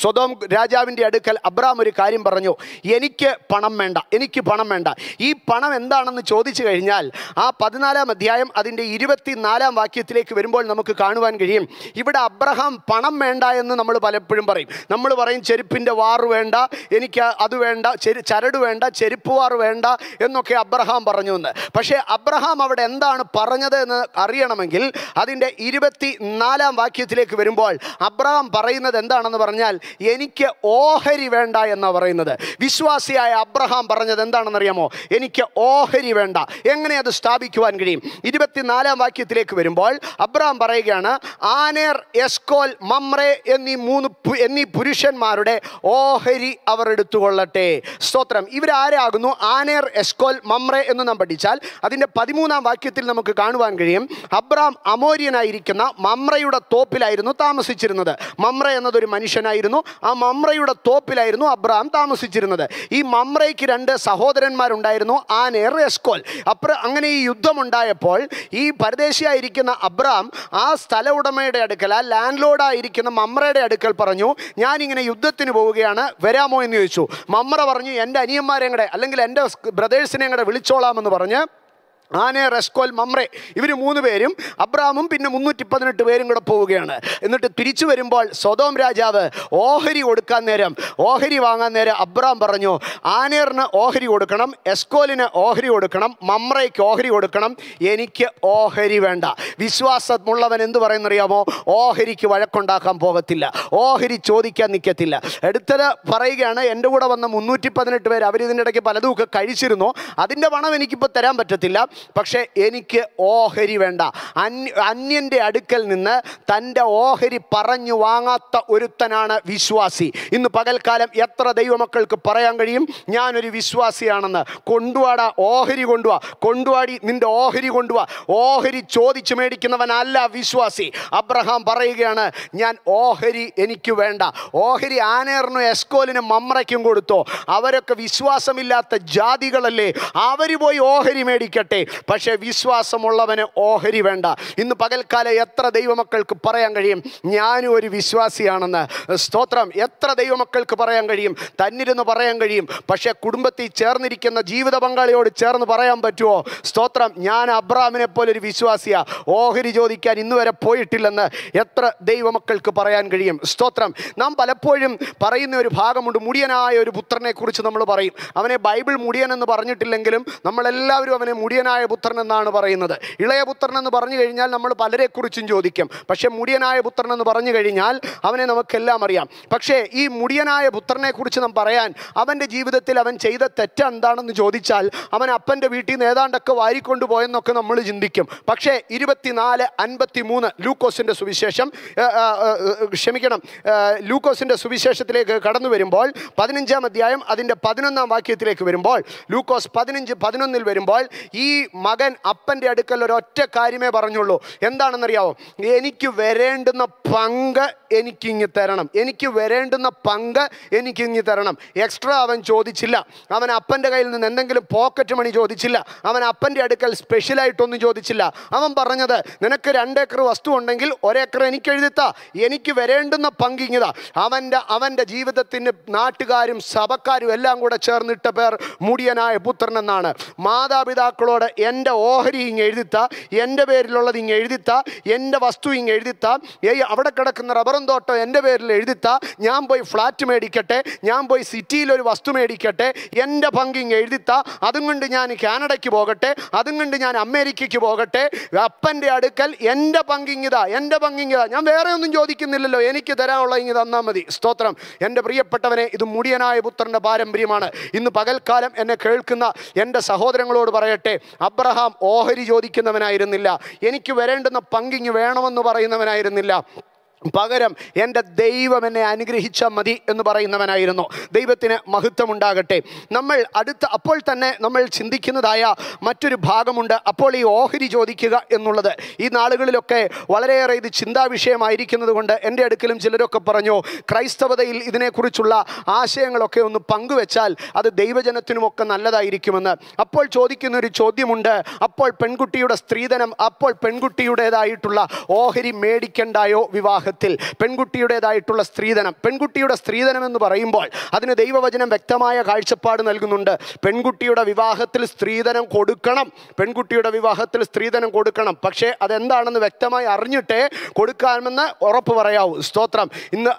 സ്വതോം രാജാവിന്റെ അടുക്കൽ അബ്രാം ഒരു കാര്യം പറഞ്ഞു എനിക്ക് പണം വേണ്ട എനിക്ക് പണം വേണ്ട. ഈ പണം എന്താണെന്ന് ചോദിച്ചു കഴിഞ്ഞാൽ ആ പതിനാലാം അധ്യായം അതിന്റെ ഇരുപത്തിനാലാം വാക്യത്തിലേക്ക് വരുമ്പോൾ നമുക്ക് കാണുവാൻ കഴിയും. ഇവിടെ അബ്രഹാം പണം വേണ്ട എന്ന് നമ്മൾ പലപ്പോഴും പറയും. നമ്മൾ പറയും ചെരുപ്പിന്റെ വാറ് വേണ്ട എനിക്ക് അത് വേണ്ട ചെരു ചരട് വേണ്ട ചെരുപ്പ് വാറ് വേണ്ട എന്നൊക്കെ അബ്രഹാം പറഞ്ഞു എന്ന്. പക്ഷേ അബ്രഹാം അവിടെ എന്താണ് പറഞ്ഞത് എന്ന് അറിയണമെങ്കിൽ അതിന്റെ ഇരുപത്തി നാലാം വാക്യത്തിലേക്ക് വരുമ്പോൾ അബ്രഹാം പറയുന്നത് എന്താണെന്ന് പറഞ്ഞാൽ എനിക്ക് ഓഹരി വേണ്ട എന്നാണ് പറയുന്നത്. വിശ്വാസിയായ അബ്രഹാം പറഞ്ഞത് എന്താണെന്നറിയാമോ? എനിക്ക് ഓഹരി വേണ്ട. എങ്ങനെ അത് സ്ഥാപിക്കുവാൻ കഴിയും? ഇരുപത്തിനാലാം വാക്യത്തിലേക്ക് വരുമ്പോൾ അബ്രഹാം പറയുകയാണ് ആനേർ എസ്കോൽ മമ്രെ എന്നീ മൂന്ന് എന്നീ പുരുഷന്മാരുടെ ഓഹരി അവർ എടുത്തുകൊള്ളട്ടെ. സ്തോത്രം. ഇവരാരാകുന്നു? ആനേർ എസ്കോൽ മമ്രെ എന്ന് നാം പഠിച്ചാൽ അതിന്റെ പതിമൂന്നാം വാക്യത്തിൽ നമുക്ക് കാണുവാൻ കഴിയും. അബ്രാം അമോര്യനായിരിക്കുന്ന മമ്രയുടെ തോപ്പിലായിരുന്നു താമസിച്ചിരുന്നത്. മമ്ര എന്നതൊരു മനുഷ്യനായിരുന്നു. ആ മമ്രയുടെ തോപ്പിലായിരുന്നു അബ്രഹാം താമസിച്ചിരുന്നത്. ഈ മമ്രയ്ക്ക് രണ്ട് സഹോദരന്മാരുണ്ടായിരുന്നു ആനേർ എസ്കോൽ. അപ്ര അങ്ങനെ ഈ യുദ്ധമുണ്ടായപ്പോൾ ഈ പരദേശിയായിരിക്കുന്ന അബ്രഹാം ആ സ്ഥല ഉടമയുടെ അടുക്കൽ ആ ലാൻഡ് ലോഡായിരിക്കുന്ന മമ്രയുടെ അടുക്കൽ പറഞ്ഞു ഞാനിങ്ങനെ യുദ്ധത്തിന് പോവുകയാണ് വരാമോ? എന്ന് ചോദിച്ചു. മമ്ര പറഞ്ഞു എന്റെ അനിയന്മാരെ അല്ലെങ്കിൽ എന്റെ ബ്രദേഴ്സിനെ കൂടെ വിളിച്ചോളാമെന്ന് പറഞ്ഞ് ആനെ റെസ്കോൽ മമ്രെ ഇവർ മൂന്ന് പേരും അബ്രാമും പിന്നെ മുന്നൂറ്റി പതിനെട്ട് പേരും കൂടെ പോവുകയാണ്. എന്നിട്ട് തിരിച്ചു വരുമ്പോൾ സ്വതോം രാജാവ് ഓഹരി കൊടുക്കാൻ നേരം ഓഹരി വാങ്ങാൻ നേരം അബ്രാം പറഞ്ഞു ആനേറിന് ഓഹരി കൊടുക്കണം എസ്കോലിന് ഓഹരി കൊടുക്കണം മമ്രയ്ക്ക് ഓഹരി കൊടുക്കണം എനിക്ക് ഓഹരി വേണ്ട. വിശ്വാസമുള്ളവൻ എന്ത് പറയുന്നറിയാമോ? ഓഹരിക്ക് വഴക്കുണ്ടാക്കാൻ പോകത്തില്ല ഓഹരി ചോദിക്കാൻ നിൽക്കത്തില്ല എടുത്തത് പറയുകയാണ് എന്റെ കൂടെ വന്ന മുന്നൂറ്റി പതിനെട്ട് പേര് അവരിതിന്റെ ഇടയ്ക്ക് പലതുമൊക്കെ കഴിച്ചിരുന്നു അതിന്റെ പണം എനിക്കിപ്പോൾ തരാൻ പറ്റത്തില്ല പക്ഷേ എനിക്ക് ഓഹരി വേണ്ട. അന്യ അന്യന്റെ അടുക്കൽ നിന്ന് തന്റെ ഓഹരി പറഞ്ഞു വാങ്ങാത്ത ഒരുത്തനാണ് വിശ്വാസി. ഇന്ന് പകൽക്കാലം എത്ര ദൈവമക്കൾക്ക് പറയാൻ കഴിയും? ഞാനൊരു വിശ്വാസിയാണെന്ന്. കൊണ്ടുവാടാ ഓഹരി കൊണ്ടുവാ. കൊണ്ടുവാടി നിന്റെ ഓഹരി കൊണ്ടുവാ. ഓഹരി ചോദിച്ചു മേടിക്കുന്നവനല്ല വിശ്വാസി. അബ്രഹാം പറയുകയാണ് ഞാൻ ഓഹരി എനിക്ക് വേണ്ട. ഓഹരി ആനേറിനും എസ്കോലിനും മമ്രയ്ക്കും കൊടുത്തോ. അവരൊക്കെ വിശ്വാസമില്ലാത്ത ജാതികളല്ലേ. അവർ പോയി ഓഹരി മേടിക്കട്ടെ. പക്ഷേ വിശ്വാസമുള്ളവന് ഓഹരി വേണ്ട. ഇന്ന് പകൽക്കാലം എത്ര ദൈവമക്കൾക്ക് പറയാൻ കഴിയും? ഞാനും ഒരു വിശ്വാസിയാണെന്ന്. സ്തോത്രം. എത്ര ദൈവമക്കൾക്ക് പറയാൻ കഴിയും? തന്നിരുന്ന് പറയാൻ കഴിയും. പക്ഷേ കുടുംബത്തിൽ ചേർന്നിരിക്കുന്ന ജീവിത പങ്കാളിയോട് ചേർന്ന് പറയാൻ പറ്റുമോ? സ്തോത്രം. ഞാൻ അബ്രാമിനെ പോലെ ഒരു വിശ്വാസിയാ. ഓഹരി ചോദിക്കാൻ ഇന്ന് വരെ പോയിട്ടില്ലെന്ന് എത്ര ദൈവമക്കൾക്ക് പറയാൻ കഴിയും? സ്തോത്രം. നാം പലപ്പോഴും പറയുന്ന ഒരു ഭാഗമുണ്ട്. മുടിയനായ ഒരു പുത്രനെ കുറിച്ച് നമ്മൾ പറയും. അവനെ ബൈബിൾ മുടിയൻ എന്ന് പറഞ്ഞിട്ടില്ലെങ്കിലും നമ്മളെല്ലാവരും അവനെ മുടിയനായ പുത്രൻ എന്നാണ് പറയുന്നത്. ഇളയ പുത്രൻ എന്ന് പറഞ്ഞു കഴിഞ്ഞാൽ നമ്മൾ പലരെക്കുറിച്ചും ചോദിക്കും. പക്ഷേ മുടിയനായ പുത്രൻ എന്ന് പറഞ്ഞു കഴിഞ്ഞാൽ അവനെ നമുക്കെല്ലാം അറിയാം. പക്ഷേ ഈ മുടിയനായ പുത്രനെ കുറിച്ച് നാം പറയാൻ അവന്റെ ജീവിതത്തിൽ അവൻ ചെയ്ത തെറ്റ് എന്താണെന്ന് ചോദിച്ചാൽ അവൻ അപ്പന്റെ വീട്ടിൽ നിന്ന് ഏതാണ്ടൊക്കെ വാരിക്കൊണ്ട് പോയെന്നൊക്കെ നമ്മൾ ചിന്തിക്കും. പക്ഷേ ഇരുപത്തിനാല് അൻപത്തി മൂന്ന് ലൂക്കോസിന്റെ സുവിശേഷം ക്ഷമിക്കണം ലൂക്കോസിന്റെ സുവിശേഷത്തിലേക്ക് കടന്നു വരുമ്പോൾ പതിനഞ്ചാം അധ്യായം അതിന്റെ പതിനൊന്നാം വാക്യത്തിലേക്ക് വരുമ്പോൾ ലൂക്കോസ് പതിനഞ്ച് പതിനൊന്നിൽ വരുമ്പോൾ ഈ മകൻ അപ്പന്റെ അടുക്കൽ ഒരൊറ്റ കാര്യമേ പറഞ്ഞുള്ളൂ. എന്താണെന്നറിയാവോ? എനിക്ക് വരേണ്ടുന്ന പങ്ക് എനിക്കിങ്ങ് തരണം. എനിക്ക് വരേണ്ടുന്ന പങ്ക് എനിക്കിങ്ങ് തരണം. എക്സ്ട്രാ അവൻ ചോദിച്ചില്ല. അവൻ അപ്പന്റെ കയ്യിൽ നിന്ന് എന്തെങ്കിലും പോക്കറ്റ് മണി ചോദിച്ചില്ല. അവൻ അപ്പന്റെ അടുക്കൽ സ്പെഷ്യലായിട്ടൊന്നും ചോദിച്ചില്ല. അവൻ പറഞ്ഞത് നിനക്ക് രണ്ടേക്കർ വസ്തു ഉണ്ടെങ്കിൽ ഒരേക്കർ എനിക്ക് എഴുതിത്താ എനിക്ക് വരേണ്ടുന്ന പങ്കിങ്ങിതാ അവന്റെ അവന്റെ ജീവിതത്തിന് നാട്ടുകാരും സഭക്കാരും എല്ലാം കൂടെ ചേർന്നിട്ട പേർ മുടിയനായ പുത്രൻ എന്നാണ്. മാതാപിതാക്കളോട് എന്റെ ഓഹരി ഇങ്ങ് എഴുതിത്ത എന്റെ പേരിലുള്ളത് ഇങ്ങ് എഴുതിത്ത എന്റെ വസ്തു ഇങ്ങ് എഴുതിത്ത. ഏയ് അവിടെ കിടക്കുന്ന റബ്ബറും തോട്ടം എന്റെ പേരിൽ എഴുതിത്ത. ഞാൻ പോയി ഫ്ലാറ്റ് മേടിക്കട്ടെ ഞാൻ പോയി സിറ്റിയിൽ ഒരു വസ്തു മേടിക്കട്ടെ എന്റെ പങ്ക് ഇങ്ങ് എഴുതിത്ത. അതും കൊണ്ട് ഞാൻ കാനഡയ്ക്ക് പോകട്ടെ അതും കൊണ്ട് ഞാൻ അമേരിക്കയ്ക്ക് പോകട്ടെ. അപ്പന്റെ അടുക്കൽ എന്റെ പങ്കിങ്ങിതാ എന്റെ പങ്കിങ്ങിതാ ഞാൻ വേറെ ഒന്നും ചോദിക്കുന്നില്ലല്ലോ എനിക്ക് തരാനുള്ള ഇങ്ങ് തന്നാൽ മതി. സ്തോത്രം. എന്റെ പ്രിയപ്പെട്ടവനെ ഇത് മുടിയനായ പുത്രന്റെ പാരമ്പര്യമാണ്. ഇന്ന് പകൽക്കാലം എന്നെ കേൾക്കുന്ന എന്റെ സഹോദരങ്ങളോട് പറയട്ടെ അബ്രഹാം ഓഹരി ചോദിക്കുന്നവനായിരുന്നില്ല. എനിക്ക് വരേണ്ടുന്ന പങ്കിങ് വേണമെന്ന് പറയുന്നവനായിരുന്നില്ല. പകരം എന്റെ ദൈവം എന്നെ അനുഗ്രഹിച്ചാൽ മതി എന്ന് പറയുന്നവനായിരുന്നു. ദൈവത്തിന് മഹത്വമുണ്ടാകട്ടെ. നമ്മൾ അടുത്ത അപ്പോൾ തന്നെ നമ്മൾ ചിന്തിക്കുന്നതായ മറ്റൊരു ഭാഗമുണ്ട്. അപ്പോൾ ഈ ഓഹരി ചോദിക്കുക എന്നുള്ളത്. ഈ നാളുകളിലൊക്കെ വളരെയേറെ ഇത് ചിന്താ വിഷയമായിരിക്കുന്നത് കൊണ്ട് എന്റെ അടുക്കലും ചിലരൊക്കെ പറഞ്ഞു ക്രൈസ്തവതയിൽ ഇതിനെക്കുറിച്ചുള്ള ആശയങ്ങളൊക്കെ ഒന്ന് പങ്കുവെച്ചാൽ അത് ദൈവജനത്തിനുമൊക്കെ നല്ലതായിരിക്കുമെന്ന്. അപ്പോൾ ചോദിക്കുന്ന ഒരു ചോദ്യമുണ്ട്. അപ്പോൾ പെൺകുട്ടിയുടെ സ്ത്രീധനം അപ്പോൾ പെൺകുട്ടിയുടേതായിട്ടുള്ള ഓഹരി മേടിക്കണ്ടായോ വിവാഹത്തിൽ പെൺകുട്ടിയുടേതായിട്ടുള്ള സ്ത്രീധനം. പെൺകുട്ടിയുടെ സ്ത്രീധനം എന്ന് പറയുമ്പോൾ അതിന് ദൈവവചനം വ്യക്തമായ കാഴ്ചപ്പാട് നൽകുന്നുണ്ട്. പെൺകുട്ടിയുടെ വിവാഹത്തിൽ സ്ത്രീധനം കൊടുക്കണം. പെൺകുട്ടിയുടെ വിവാഹത്തിൽ സ്ത്രീധനം കൊടുക്കണം. പക്ഷേ അതെന്താണെന്ന് വ്യക്തമായി അറിഞ്ഞിട്ടേ കൊടുക്കാമെന്ന് ഉറപ്പ് പറയാവൂ. സ്തോത്രം. ഇന്ന്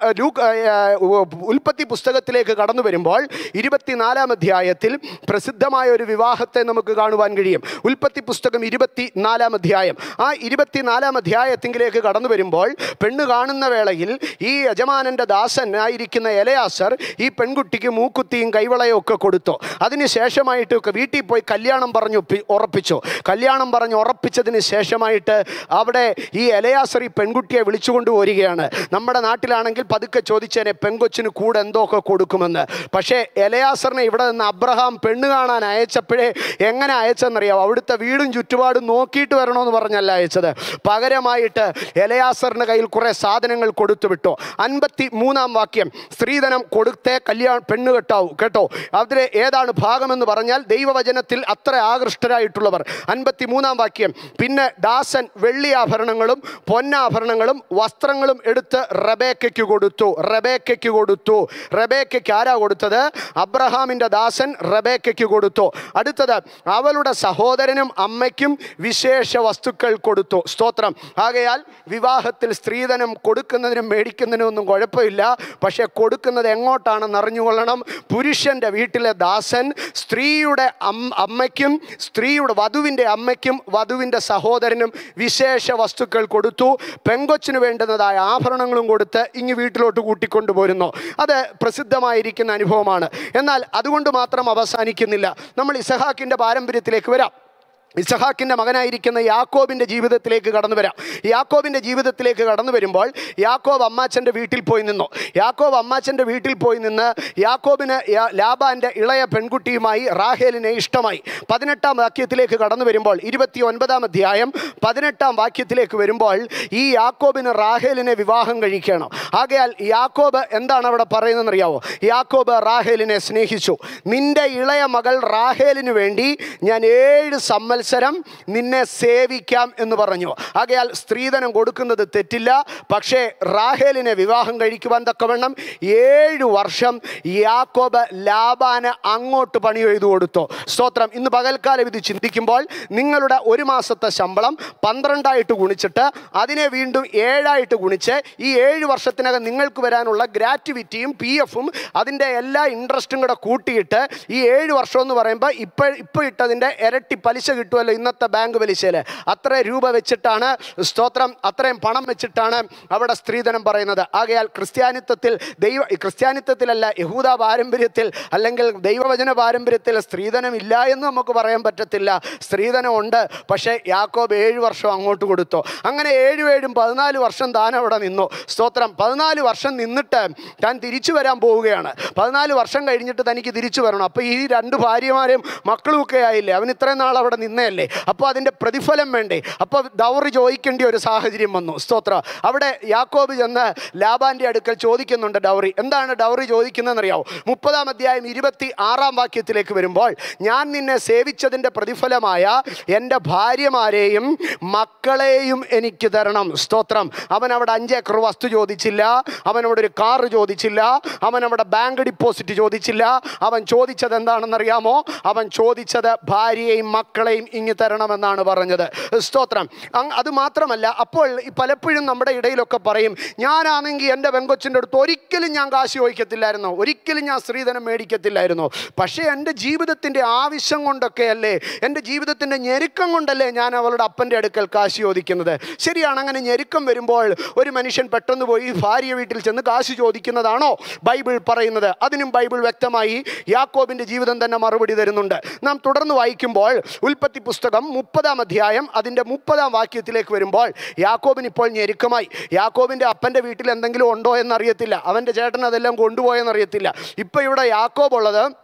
ഉൽപ്പത്തി പുസ്തകത്തിലേക്ക് കടന്നു വരുമ്പോൾ ഇരുപത്തിനാലാം അധ്യായത്തിൽ പ്രസിദ്ധമായ ഒരു വിവാഹത്തെ നമുക്ക് കാണുവാൻ കഴിയും. ഉൽപ്പത്തി പുസ്തകം ഇരുപത്തി നാലാം അധ്യായം. ആ ഇരുപത്തിനാലാം അധ്യായത്തിലേക്ക് കടന്നു വരുമ്പോൾ പെണ്ണ് കാണുന്ന വേളയിൽ ഈ യജമാനന്റെ ദാസൻ ആയിരിക്കുന്ന എലയാസർ ഈ പെൺകുട്ടിക്ക് മൂക്കുത്തിയും കൈവളയും ഒക്കെ കൊടുത്തു. അതിനുശേഷമായിട്ട് വീട്ടിൽ പോയി കല്യാണം പറഞ്ഞു ഉറപ്പിച്ചു. കല്യാണം പറഞ്ഞ് ഉറപ്പിച്ചതിന് ശേഷമായിട്ട് അവിടെ ഈ എലയാസർ ഈ പെൺകുട്ടിയെ വിളിച്ചുകൊണ്ട് വരികയാണ്. നമ്മുടെ നാട്ടിലാണെങ്കിൽ പതുക്കെ ചോദിച്ചേനെ പെൺകൊച്ചിന് കൂടെ എന്തൊക്കെ കൊടുക്കുമെന്ന്. പക്ഷേ എലയാസറിനെ ഇവിടെ നിന്ന് അബ്രഹാം പെണ്ണ് കാണാൻ അയച്ചപ്പോഴേ എങ്ങനെ അയച്ചെന്നറിയാം അവിടുത്തെ വീടും ചുറ്റുപാടും നോക്കിയിട്ട് വരണമെന്ന് പറഞ്ഞല്ല അയച്ചത്. പകരമായിട്ട് എലയാസറിന്റെ കയ്യിൽ കുറേ സാധനങ്ങൾ കൊടുത്തു വിട്ടോ. അൻപത്തി മൂന്നാം വാക്യം സ്ത്രീധനം കൊടുത്തേ കല്യാണം പെണ്ണ് കെട്ടാവൂ കേട്ടോ. അതിൽ ഏതാണ് ഭാഗമെന്ന് പറഞ്ഞാൽ ദൈവവചനത്തിൽ അത്ര ആകൃഷ്ടരായിട്ടുള്ളവർ. അൻപത്തി മൂന്നാം വാക്യം പിന്നെ ദാസൻ വെള്ളിയാഭരണങ്ങളും പൊന്നാഭരണങ്ങളും വസ്ത്രങ്ങളും എടുത്ത് റബേക്കയ്ക്ക് കൊടുത്തു. റബേക്കയ്ക്ക് കൊടുത്തു. റബേക്കയ്ക്ക് ആരാ കൊടുത്തത്? അബ്രഹാമിന്റെ ദാസൻ റബേക്കയ്ക്ക് കൊടുത്തു. അടുത്തത് അവളുടെ സഹോദരനും അമ്മയ്ക്കും വിശേഷ വസ്തുക്കൾ കൊടുത്തു. സ്തോത്രം. ആകയാൽ വിവാഹത്തിൽ സ്ത്രീധനം കൊടുക്കുന്നതിനും മേടിക്കുന്നതിനും ഒന്നും കുഴപ്പമില്ല. പക്ഷേ കൊടുക്കുന്നത് എങ്ങോട്ടാണെന്ന് അറിഞ്ഞുകൊള്ളണം. പുരുഷന്റെ വീട്ടിലെ ദാസൻ സ്ത്രീയുടെ അമ്മയ്ക്കും സ്ത്രീയുടെ വധുവിന്റെ അമ്മയ്ക്കും വധുവിന്റെ സഹോദരനും വിശേഷ വസ്തുക്കൾ കൊടുത്തു. പെങ്കൊച്ചിന് വേണ്ടുന്നതായ ആഭരണങ്ങളും കൊടുത്ത് ഇങ്ങ് വീട്ടിലോട്ട് കൂട്ടിക്കൊണ്ടുപോരുന്നു. അത് പ്രസിദ്ധമായിരിക്കുന്ന അനുഭവമാണ്. എന്നാൽ അതുകൊണ്ട് മാത്രം അവസാനിക്കുന്നില്ല. നമ്മൾ ഇസഹാക്കിന്റെ പാരമ്പര്യത്തിലേക്ക് വരാം. ഇസഹാക്കിന്റെ മകനായിരിക്കുന്ന യാക്കോബിന്റെ ജീവിതത്തിലേക്ക് കടന്നു വരാം. യാക്കോബിന്റെ ജീവിതത്തിലേക്ക് കടന്നു വരുമ്പോൾ യാക്കോബ് അമ്മാച്ചന്റെ വീട്ടിൽ പോയി നിന്നു. യാക്കോബ് അമ്മാച്ചന്റെ വീട്ടിൽ പോയി നിന്ന് യാക്കോബിന് ലാബാന്റെ ഇളയ പെൺകുട്ടിയുമായി റാഹേലിനെ ഇഷ്ടമായി. പതിനെട്ടാം വാക്യത്തിലേക്ക് കടന്നു വരുമ്പോൾ ഇരുപത്തി ഒൻപതാം അധ്യായം പതിനെട്ടാം വാക്യത്തിലേക്ക് വരുമ്പോൾ ഈ യാക്കോബിന് റാഹേലിനെ വിവാഹം കഴിക്കണം. ആകയാൽ യാക്കോബ് എന്താണ് അവിടെ അറിയാവോ യാക്കോബ് റാഹേലിനെ സ്നേഹിച്ചു. നിന്റെ ഇളയ മകൾ റാഹേലിന് വേണ്ടി ഞാൻ ഏഴ് സമ്മത്സരം നിന്നെ സേവിക്കാം എന്ന് പറഞ്ഞു. ആകയാൽ സ്ത്രീധനം കൊടുക്കുന്നത് തെറ്റില്ല. പക്ഷേ റാഹേലിനെ വിവാഹം കഴിക്കുവാൻ തക്കവണ്ണം ഏഴ് വർഷം യാക്കോബ് ലാബാന് അങ്ങോട്ട് പണി എഴുതു കൊടുത്തു. സ്തോത്രം. ഇന്ന് പകൽക്കാലം ഇത് ചിന്തിക്കുമ്പോൾ നിങ്ങളുടെ ഒരു മാസത്തെ ശമ്പളം പന്ത്രണ്ടായിട്ട് ഗുണിച്ചിട്ട് അതിനെ വീണ്ടും ഏഴായിട്ട് ഗുണിച്ച് ഈ ഏഴ് വർഷത്തിനകം നിങ്ങൾക്ക് വരാനുള്ള ഗ്രാറ്റുവിറ്റിയും പി എഫും അതിന്റെ എല്ലാ ഇൻട്രസ്റ്റും കൂടെ കൂട്ടിയിട്ട് ഈ ഏഴ് വർഷം എന്ന് പറയുമ്പോൾ ഇപ്പോൾ ഇപ്പോൾ ഇട്ടതിന്റെ ഇരട്ടി പലിശ കിട്ടുമല്ലോ ഇന്നത്തെ ബാങ്ക് പലിശയിൽ അത്ര രൂപ വെച്ചിട്ടാണ് സ്തോത്രം അത്രയും പണം വെച്ചിട്ടാണ് അവിടെ സ്ത്രീധനം പറയുന്നത്. ആകയാൽ ക്രിസ്ത്യാനിത്വത്തിൽ ദൈവ ക്രിസ്ത്യാനിത്വത്തിലല്ല യഹൂദ പാരമ്പര്യത്തിൽ അല്ലെങ്കിൽ ദൈവവചന പാരമ്പര്യത്തിൽ സ്ത്രീധനം ഇല്ല എന്ന് നമുക്ക് പറയാൻ പറ്റത്തില്ല. സ്ത്രീധനം ഉണ്ട് പക്ഷേ യാക്കോബ് ഏഴ് വർഷം അങ്ങോട്ട് കൊടുത്തു. അങ്ങനെ ഏഴും ഏഴും പതിനാല് വർഷം താൻ അവിടെ നിന്നു. സ്തോത്രം പതിനാല് വർഷം നിന്നിട്ട് താൻ തിരിച്ചു വരാൻ പോവുകയാണ്. പതിനാല് വർഷം കഴിഞ്ഞിട്ട് തനിക്ക് തിരിച്ചു വരണം. അപ്പോൾ ഈ രണ്ട് ഭാര്യമാരെയും മക്കളും ഒക്കെ ആയില്ലേ? അവൻ ഇത്രയും നാൾ അവിടെ നിന്ന നന്മയല്ലേ അപ്പോൾ അതിന്റെ പ്രതിഫലം വേണ്ടേ? അപ്പോൾ ദൗറി ചോദിക്കേണ്ട ഒരു സാഹചര്യം വന്നു. സ്തോത്ര. അവിടെ യാക്കോബ് ചെന്ന് ലാബാന്റെ അടുക്കൽ ചോദിക്കുന്നുണ്ട് ഡൗറി എന്താണ് ഡൗറി ചോദിക്കുന്നതെന്നറിയാവോ? മുപ്പതാം അധ്യായം ഇരുപത്തി ആറാം വാക്യത്തിലേക്ക് വരുമ്പോൾ ഞാൻ നിന്നെ സേവിച്ചതിന്റെ പ്രതിഫലമായ എന്റെ ഭാര്യമാരെയും മക്കളെയും എനിക്ക് തരണം. സ്തോത്രം. അവൻ അവിടെ അഞ്ചേക്കർ വസ്തു ചോദിച്ചില്ല. അവൻ അവിടെ ഒരു കാറ് ചോദിച്ചില്ല. അവൻ അവിടെ ബാങ്ക് ഡിപ്പോസിറ്റ് ചോദിച്ചില്ല. അവൻ ചോദിച്ചത് എന്താണെന്നറിയാമോ? അവൻ ചോദിച്ചത് ഭാര്യയെയും മക്കളെയും ഇങ്ങ് തരണമെന്നാണ് പറഞ്ഞത്. സ്തോത്രം. അത് മാത്രമല്ല അപ്പോൾ പലപ്പോഴും നമ്മുടെ ഇടയിലൊക്കെ പറയും ഞാനാണെങ്കിൽ എന്റെ പെങ്കൊച്ചിന്റെ അടുത്ത് ഒരിക്കലും ഞാൻ കാശ് ചോദിക്കത്തില്ലായിരുന്നു. ഒരിക്കലും ഞാൻ സ്ത്രീധനം മേടിക്കത്തില്ലായിരുന്നു. പക്ഷേ എന്റെ ജീവിതത്തിന്റെ ആവശ്യം കൊണ്ടൊക്കെ അല്ലേ എന്റെ ജീവിതത്തിന്റെ ഞെരുക്കം കൊണ്ടല്ലേ ഞാൻ അവളുടെ അപ്പന്റെ അടുക്കൽ കാശ് ചോദിക്കുന്നത്? ശരിയാണ് അങ്ങനെ ഞെരുക്കം വരുമ്പോൾ ഒരു മനുഷ്യൻ പെട്ടെന്ന് പോയി ഭാര്യ വീട്ടിൽ ചെന്ന് കാശ് ചോദിക്കുന്നതാണോ ബൈബിൾ പറയുന്നത്? അതിനും ബൈബിൾ വ്യക്തമായി യാക്കോബിന്റെ ജീവിതം തന്നെ മറുപടി തരുന്നുണ്ട്. നാം തുടർന്ന് വായിക്കുമ്പോൾ ഉൽപ്പത്തി പുസ്തകം മുപ്പതാം അധ്യായം അതിന്റെ മുപ്പതാം വാക്യത്തിലേക്ക് വരുമ്പോൾ യാക്കോബിന് ഇപ്പോൾ ഞെരുക്കമായി. യാക്കോബിന്റെ അപ്പന്റെ വീട്ടിൽ എന്തെങ്കിലും ഉണ്ടോ എന്നറിയത്തില്ല. അവന്റെ ചേട്ടൻ അതെല്ലാം കൊണ്ടുപോയെന്നറിയത്തില്ല. ഇപ്പോൾ ഇവിടെ യാക്കോബ് ഉള്ളത്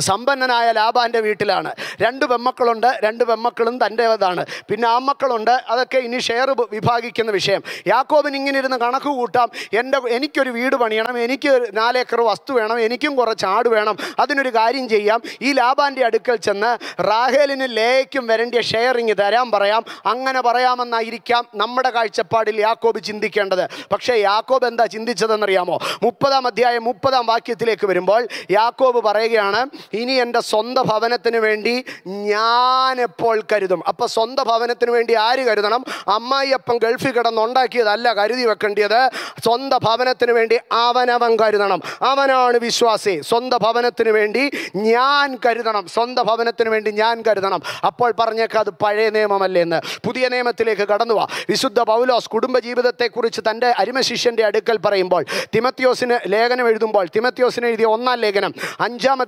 സമ്പന്നനായ ലാബാന്റെ വീട്ടിലാണ്. രണ്ട് പെമ്മക്കളുണ്ട് രണ്ട് പെമ്മക്കളും തന്റേതാണ്. പിന്നെ ആമ്മക്കളുണ്ട് അതൊക്കെ ഇനി ഷെയർ വിഭാഗിക്കുന്ന വിഷയം. യാക്കോബിന് ഇങ്ങനെ ഇരുന്ന് കണക്ക് കൂട്ടാം. എന്റെ എനിക്കൊരു വീട് പണിയണം എനിക്ക് നാലേക്കർ വസ്തു വേണം എനിക്കും കുറച്ച് ആട് വേണം അതിനൊരു കാര്യം ചെയ്യാം. ഈ ലാബാന്റെ അടുക്കൽ ചെന്ന് റാഹേലിന് ലേക്കും വരേണ്ടിയ ഷെയറിങ് തരാൻ പറയാം. അങ്ങനെ പറയാമെന്നായിരിക്കാം നമ്മുടെ കാഴ്ചപ്പാടിൽ യാക്കോബ് ചിന്തിക്കേണ്ടത്. പക്ഷേ യാക്കോബ് എന്താ ചിന്തിച്ചതെന്നറിയാമോ? മുപ്പതാം അധ്യായം മുപ്പതാം വാക്യത്തിലേക്ക് വരുമ്പോൾ യാക്കോബ് പറയുകയാണ് ഇനി എന്റെ സ്വന്തം ഭവനത്തിന് വേണ്ടി ഞാൻ എപ്പോൾ കരുതും? അപ്പോൾ സ്വന്തം ഭവനത്തിന് വേണ്ടി ആര് കരുതണം? അമ്മായിയപ്പൻ ഗൾഫിൽ കിടന്നുണ്ടാക്കിയതല്ല കരുതി വെക്കേണ്ടത്. സ്വന്തം ഭവനത്തിന് വേണ്ടി അവനവൻ കരുതണം. അവനാണ് വിശ്വാസി. സ്വന്തം ഭവനത്തിന് വേണ്ടി ഞാൻ കരുതണം. സ്വന്തം ഭവനത്തിന് വേണ്ടി ഞാൻ കരുതണം. അപ്പോൾ പറഞ്ഞേക്കാം അത് പഴയ നിയമമല്ലേ എന്ന്. പുതിയ നിയമത്തിലേക്ക് കടന്നു വിശുദ്ധ പൗലോസ് കുടുംബജീവിതത്തെക്കുറിച്ച് തന്റെ അരിമശിഷ്യന്റെ അടുക്കൽ പറയുമ്പോൾ തിമത്യോസിന് ലേഖനം എഴുതുമ്പോൾ തിമത്യോസിന് എഴുതിയ ഒന്നാം ലേഖനം അഞ്ചാം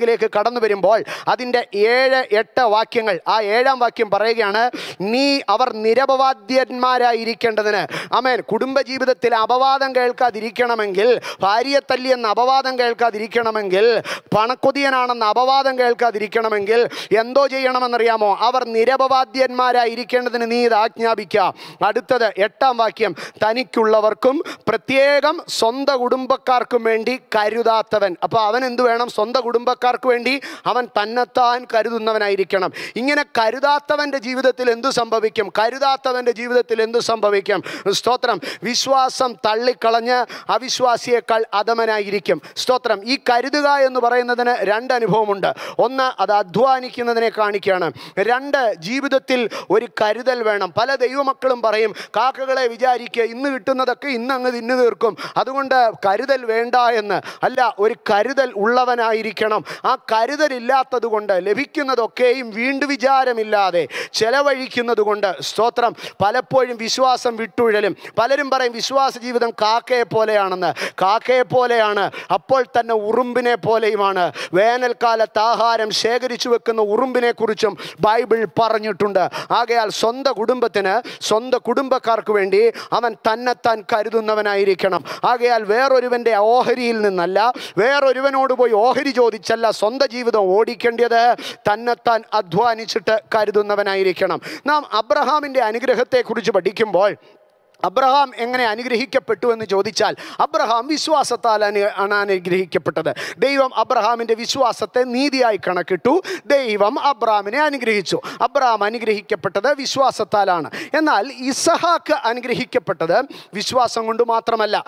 അധ്യായത്തിലേക്ക് കടന്നു വരുമ്പോൾ അതിന്റെ ഏഴ് എട്ട് വാക്യങ്ങൾ ആ ഏഴാം വാക്യം പറയുകയാണ് നീ അവർ നിരപവാദ്യന്മാരായിരിക്കേണ്ടതിന്. അമേൻ കുടുംബജീവിതത്തിൽ അപവാദം കേൾക്കാതിരിക്കണമെങ്കിൽ ഭാര്യയെ തല്ലിയെന്ന് അപവാദം കേൾക്കാതിരിക്കണമെങ്കിൽ പണക്കൊതിയനാണെന്ന് അപവാദം കേൾക്കാതിരിക്കണമെങ്കിൽ എന്തോ ചെയ്യണമെന്നറിയാമോ? അവർ നിരപവാദ്യന്മാരായിരിക്കേണ്ടതിന് നീ ഇത് ആജ്ഞാപിക്കുക. അടുത്തത് എട്ടാം വാക്യം തനിക്കുള്ളവർക്കും പ്രത്യേകം സ്വന്തം കുടുംബക്കാർക്കും വേണ്ടി കരുതാത്തവൻ. അപ്പോൾ അവൻ എന്തു വേണം? സ്വന്തം കുടുംബക്കാർക്ക് വേണ്ടി അവൻ തന്നെത്താൻ കരുതുന്നവനായിരിക്കണം. ഇങ്ങനെ കരുതാത്തവന്റെ ജീവിതത്തിൽ എന്തു സംഭവിക്കും? കരുതാത്തവന്റെ ജീവിതത്തിൽ എന്തു സംഭവിക്കും? സ്തോത്രം. വിശ്വാസം തള്ളിക്കളഞ്ഞ് അവിശ്വാസിയേക്കാൾ അധമനായിരിക്കും. സ്തോത്രം. ഈ കരുതുക എന്ന് പറയുന്നതിന് രണ്ട് അനുഭവമുണ്ട്. ഒന്ന് അത് അധ്വാനിക്കുന്നതിനെ കാണിക്കുകയാണ്. രണ്ട് ജീവിതത്തിൽ ഒരു കരുതൽ വേണം. പല ദൈവമക്കളും പറയും കാക്കകളെ വിചാരിക്കുക ഇന്ന് കിട്ടുന്നതൊക്കെ ഇന്ന് അങ്ങ് തിന്നു തീർക്കും. അതുകൊണ്ട് കരുതൽ വേണ്ട എന്ന്. അല്ല ഒരു കരുതൽ ഉള്ളവനായിരിക്കണം. ആ കരുതലില്ലാത്തത് കൊണ്ട് ലഭിക്കുന്നതൊക്കെയും വീണ്ടു വിചാരമില്ലാതെ ചെലവഴിക്കുന്നത് കൊണ്ട് സ്തോത്രം. പലപ്പോഴും വിശ്വാസം വിട്ടുഴലും. പലരും പറയും വിശ്വാസ ജീവിതം കാക്കയെ പോലെയാണെന്ന്. കാക്കയെ പോലെയാണ്. അപ്പോൾ തന്നെ ഉറുമ്പിനെ പോലെയുമാണ്. വേനൽക്കാലത്ത് ആഹാരം ശേഖരിച്ചു വെക്കുന്ന ഉറുമ്പിനെ കുറിച്ചും ബൈബിൾ പറഞ്ഞിട്ടുണ്ട്. ആകയാൽ സ്വന്തം കുടുംബത്തിന് സ്വന്തം കുടുംബക്കാർക്ക് വേണ്ടി അവൻ തന്നെത്താൻ കരുതുന്നവനായിരിക്കണം. ആകയാൽ വേറൊരുവന്റെ ഓഹരിയിൽ നിന്നല്ല വേറൊരുവനോട് പോയി ഓഹരി ചോദിച്ചല്ല സ്വന്തം ജീവിതം ഓടിക്കേണ്ടത് തന്നെത്താൻ അധ്വാനിച്ചിട്ട് കരുതുന്നവനായിരിക്കണം. നാം അബ്രഹാമിന്റെ അനുഗ്രഹത്തെക്കുറിച്ച് പഠിക്കുമ്പോൾ അബ്രഹാം എങ്ങനെ അനുഗ്രഹിക്കപ്പെട്ടു എന്ന് ചോദിച്ചാൽ അബ്രഹാം വിശ്വാസത്താൽ അനു ആണ് അനുഗ്രഹിക്കപ്പെട്ടത്. ദൈവം അബ്രഹാമിന്റെ വിശ്വാസത്തെ നീതിയായി കണക്കിട്ടു. ദൈവം അബ്രഹാമിനെ അനുഗ്രഹിച്ചു. അബ്രഹാം അനുഗ്രഹിക്കപ്പെട്ടത് വിശ്വാസത്താലാണ്. എന്നാൽ ഇസഹാക്ക് അനുഗ്രഹിക്കപ്പെട്ടത് വിശ്വാസം കൊണ്ട് മാത്രമല്ല.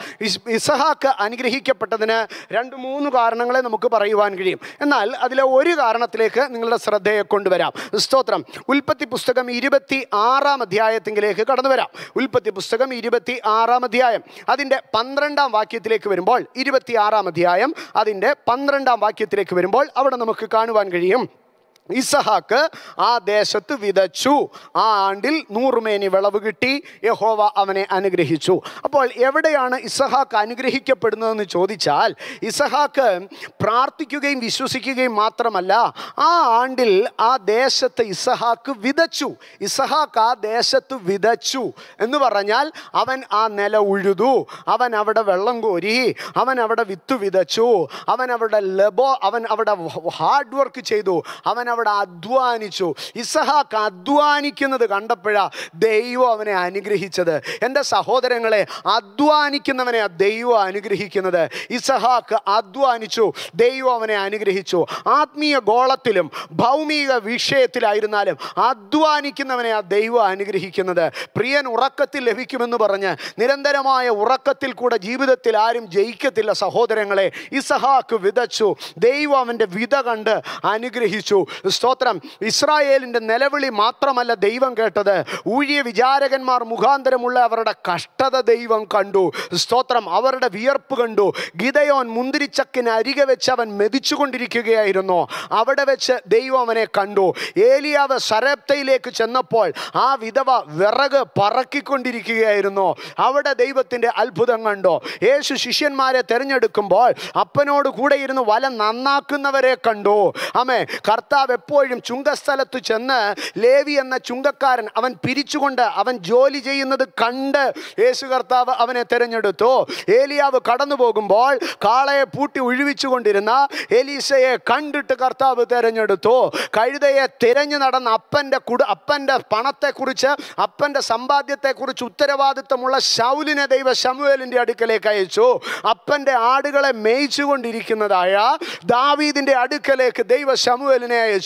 ഇസഹാക്ക് അനുഗ്രഹിക്കപ്പെട്ടതിന് രണ്ട് മൂന്ന് കാരണങ്ങളെ നമുക്ക് പറയുവാൻ കഴിയും. എന്നാൽ അതിലെ ഒരു കാരണത്തിലേക്ക് നിങ്ങളുടെ ശ്രദ്ധയെ കൊണ്ടുവരാം. സ്തോത്രം. ഉൽപ്പത്തി പുസ്തകം ഇരുപത്തി ആറാം അധ്യായത്തിലേക്ക് കടന്നു വരാം ഉൽപ്പത്തി പുസ്തകം ഇരുപത്തി ആറാം അധ്യായം. അതിന്റെ പന്ത്രണ്ടാം വാക്യത്തിലേക്ക് വരുമ്പോൾ ഇരുപത്തി ആറാം അധ്യായം അതിന്റെ പന്ത്രണ്ടാം വാക്യത്തിലേക്ക് വരുമ്പോൾ അവിടെ നമുക്ക് കാണുവാൻ കഴിയും. ഇസഹാക്ക് ആ ദേശത്ത് വിതച്ചു. ആ ആണ്ടിൽ നൂറുമേനി വിളവ് കിട്ടി. യഹോവ അവനെ അനുഗ്രഹിച്ചു. അപ്പോൾ എവിടെയാണ് ഇസഹാക്ക് അനുഗ്രഹിക്കപ്പെടുന്നതെന്ന് ചോദിച്ചാൽ ഇസഹാക്ക് പ്രാർത്ഥിക്കുകയും വിശ്വസിക്കുകയും മാത്രമല്ല ആ ആണ്ടിൽ ആ ദേശത്ത് ഇസഹാക്ക് വിതച്ചു. ഇസഹാക്ക് ആ ദേശത്ത് വിതച്ചു എന്ന് പറഞ്ഞാൽ അവൻ ആ നില ഉഴുതു. അവൻ അവിടെ വെള്ളം കോരി അവൻ അവിടെ വിത്ത് വിതച്ചു. അവൻ അവിടെ ലബോ അവൻ അവിടെ ഹാർഡ് വർക്ക് ചെയ്തു. അവൻ അവിടെ അധ്വാനിച്ചു. ഇസഹാക്ക് അധ്വാനിക്കുന്നത് കണ്ടപ്പോഴാ ദൈവം അവനെ അനുഗ്രഹിച്ചത്. എന്റെ സഹോദരങ്ങളെ അധ്വാനിക്കുന്നവനെ ദൈവം അനുഗ്രഹിക്കുന്നത്. ഇസഹാക്ക് അധ്വാനിച്ചു ദൈവം അവനെ അനുഗ്രഹിച്ചു. ആത്മീയ ഗോളത്തിലും ഭൗമിക വിഷയത്തിലായിരുന്നാലും അധ്വാനിക്കുന്നവനെ ആ ദൈവം അനുഗ്രഹിക്കുന്നത്. പ്രിയൻ ഉറക്കത്തിൽ ലഭിക്കുമെന്ന് പറഞ്ഞ് നിരന്തരമായ ഉറക്കത്തിൽ കൂടെ ജീവിതത്തിൽ ആരും ജയിക്കത്തില്ല സഹോദരങ്ങളെ. ഇസഹാക്ക് വിതച്ചു ദൈവം അവന്റെ വിത കണ്ട് അനുഗ്രഹിച്ചു. സ്തോത്രം. ഇസ്രായേലിന്റെ നിലവിളി മാത്രമല്ല ദൈവം കേട്ടത്. ഊഴിയ വിചാരകന്മാർ മുഖാന്തരമുള്ള അവരുടെ കഷ്ടത ദൈവം കണ്ടു. സ്തോത്രം. അവരുടെ വിയർപ്പ് കണ്ടു. ഗിതയോൻ മുന്തിരിച്ചക്കിന് അരികെ വെച്ച് അവൻ മെതിച്ചുകൊണ്ടിരിക്കുകയായിരുന്നു. അവിടെ വെച്ച് ദൈവം അവനെ കണ്ടു. ഏലിയാവ് സരപ്തയിലേക്ക് ചെന്നപ്പോൾ ആ വിധവ വിറക് പറക്കിക്കൊണ്ടിരിക്കുകയായിരുന്നു. അവിടെ ദൈവത്തിന്റെ അത്ഭുതം കണ്ടു. യേശു ശിഷ്യന്മാരെ തിരഞ്ഞെടുക്കുമ്പോൾ അപ്പനോട് കൂടെ ഇരുന്ന് വല നന്നാക്കുന്നവരെ കണ്ടു. ആമേ കർത്താവ് എപ്പോഴും ചുങ്കസ്ഥലത്ത് ചെന്ന് ലേവി എന്ന ചുങ്കക്കാരൻ അവൻ പിരിച്ചുകൊണ്ട് അവൻ ജോലി ചെയ്യുന്നത് കണ്ട് യേശു കർത്താവ് അവനെ തിരഞ്ഞെടുത്തു. ഏലിയാവ് കടന്നു പോകുമ്പോൾ കാളയെ പൂട്ടി ഒഴിവിച്ചുകൊണ്ടിരുന്ന എലീസയെ കണ്ടിട്ട് കർത്താവ് തിരഞ്ഞെടുത്തു. കഴുതയെ തിരഞ്ഞു നടന്ന അപ്പന്റെ കുട അപ്പന്റെ പണത്തെക്കുറിച്ച് അപ്പന്റെ സമ്പാദ്യത്തെക്കുറിച്ച് ഉത്തരവാദിത്തമുള്ള ശൗലിനെ ദൈവ ശമുവേലിന്റെ അടുക്കലേക്ക് അയച്ചു. അപ്പന്റെ ആടുകളെ മേയിച്ചുകൊണ്ടിരിക്കുന്നതായ ദാവീദിന്റെ അടുക്കലേക്ക് ദൈവ ശമുവേലിനെ അയച്ചു.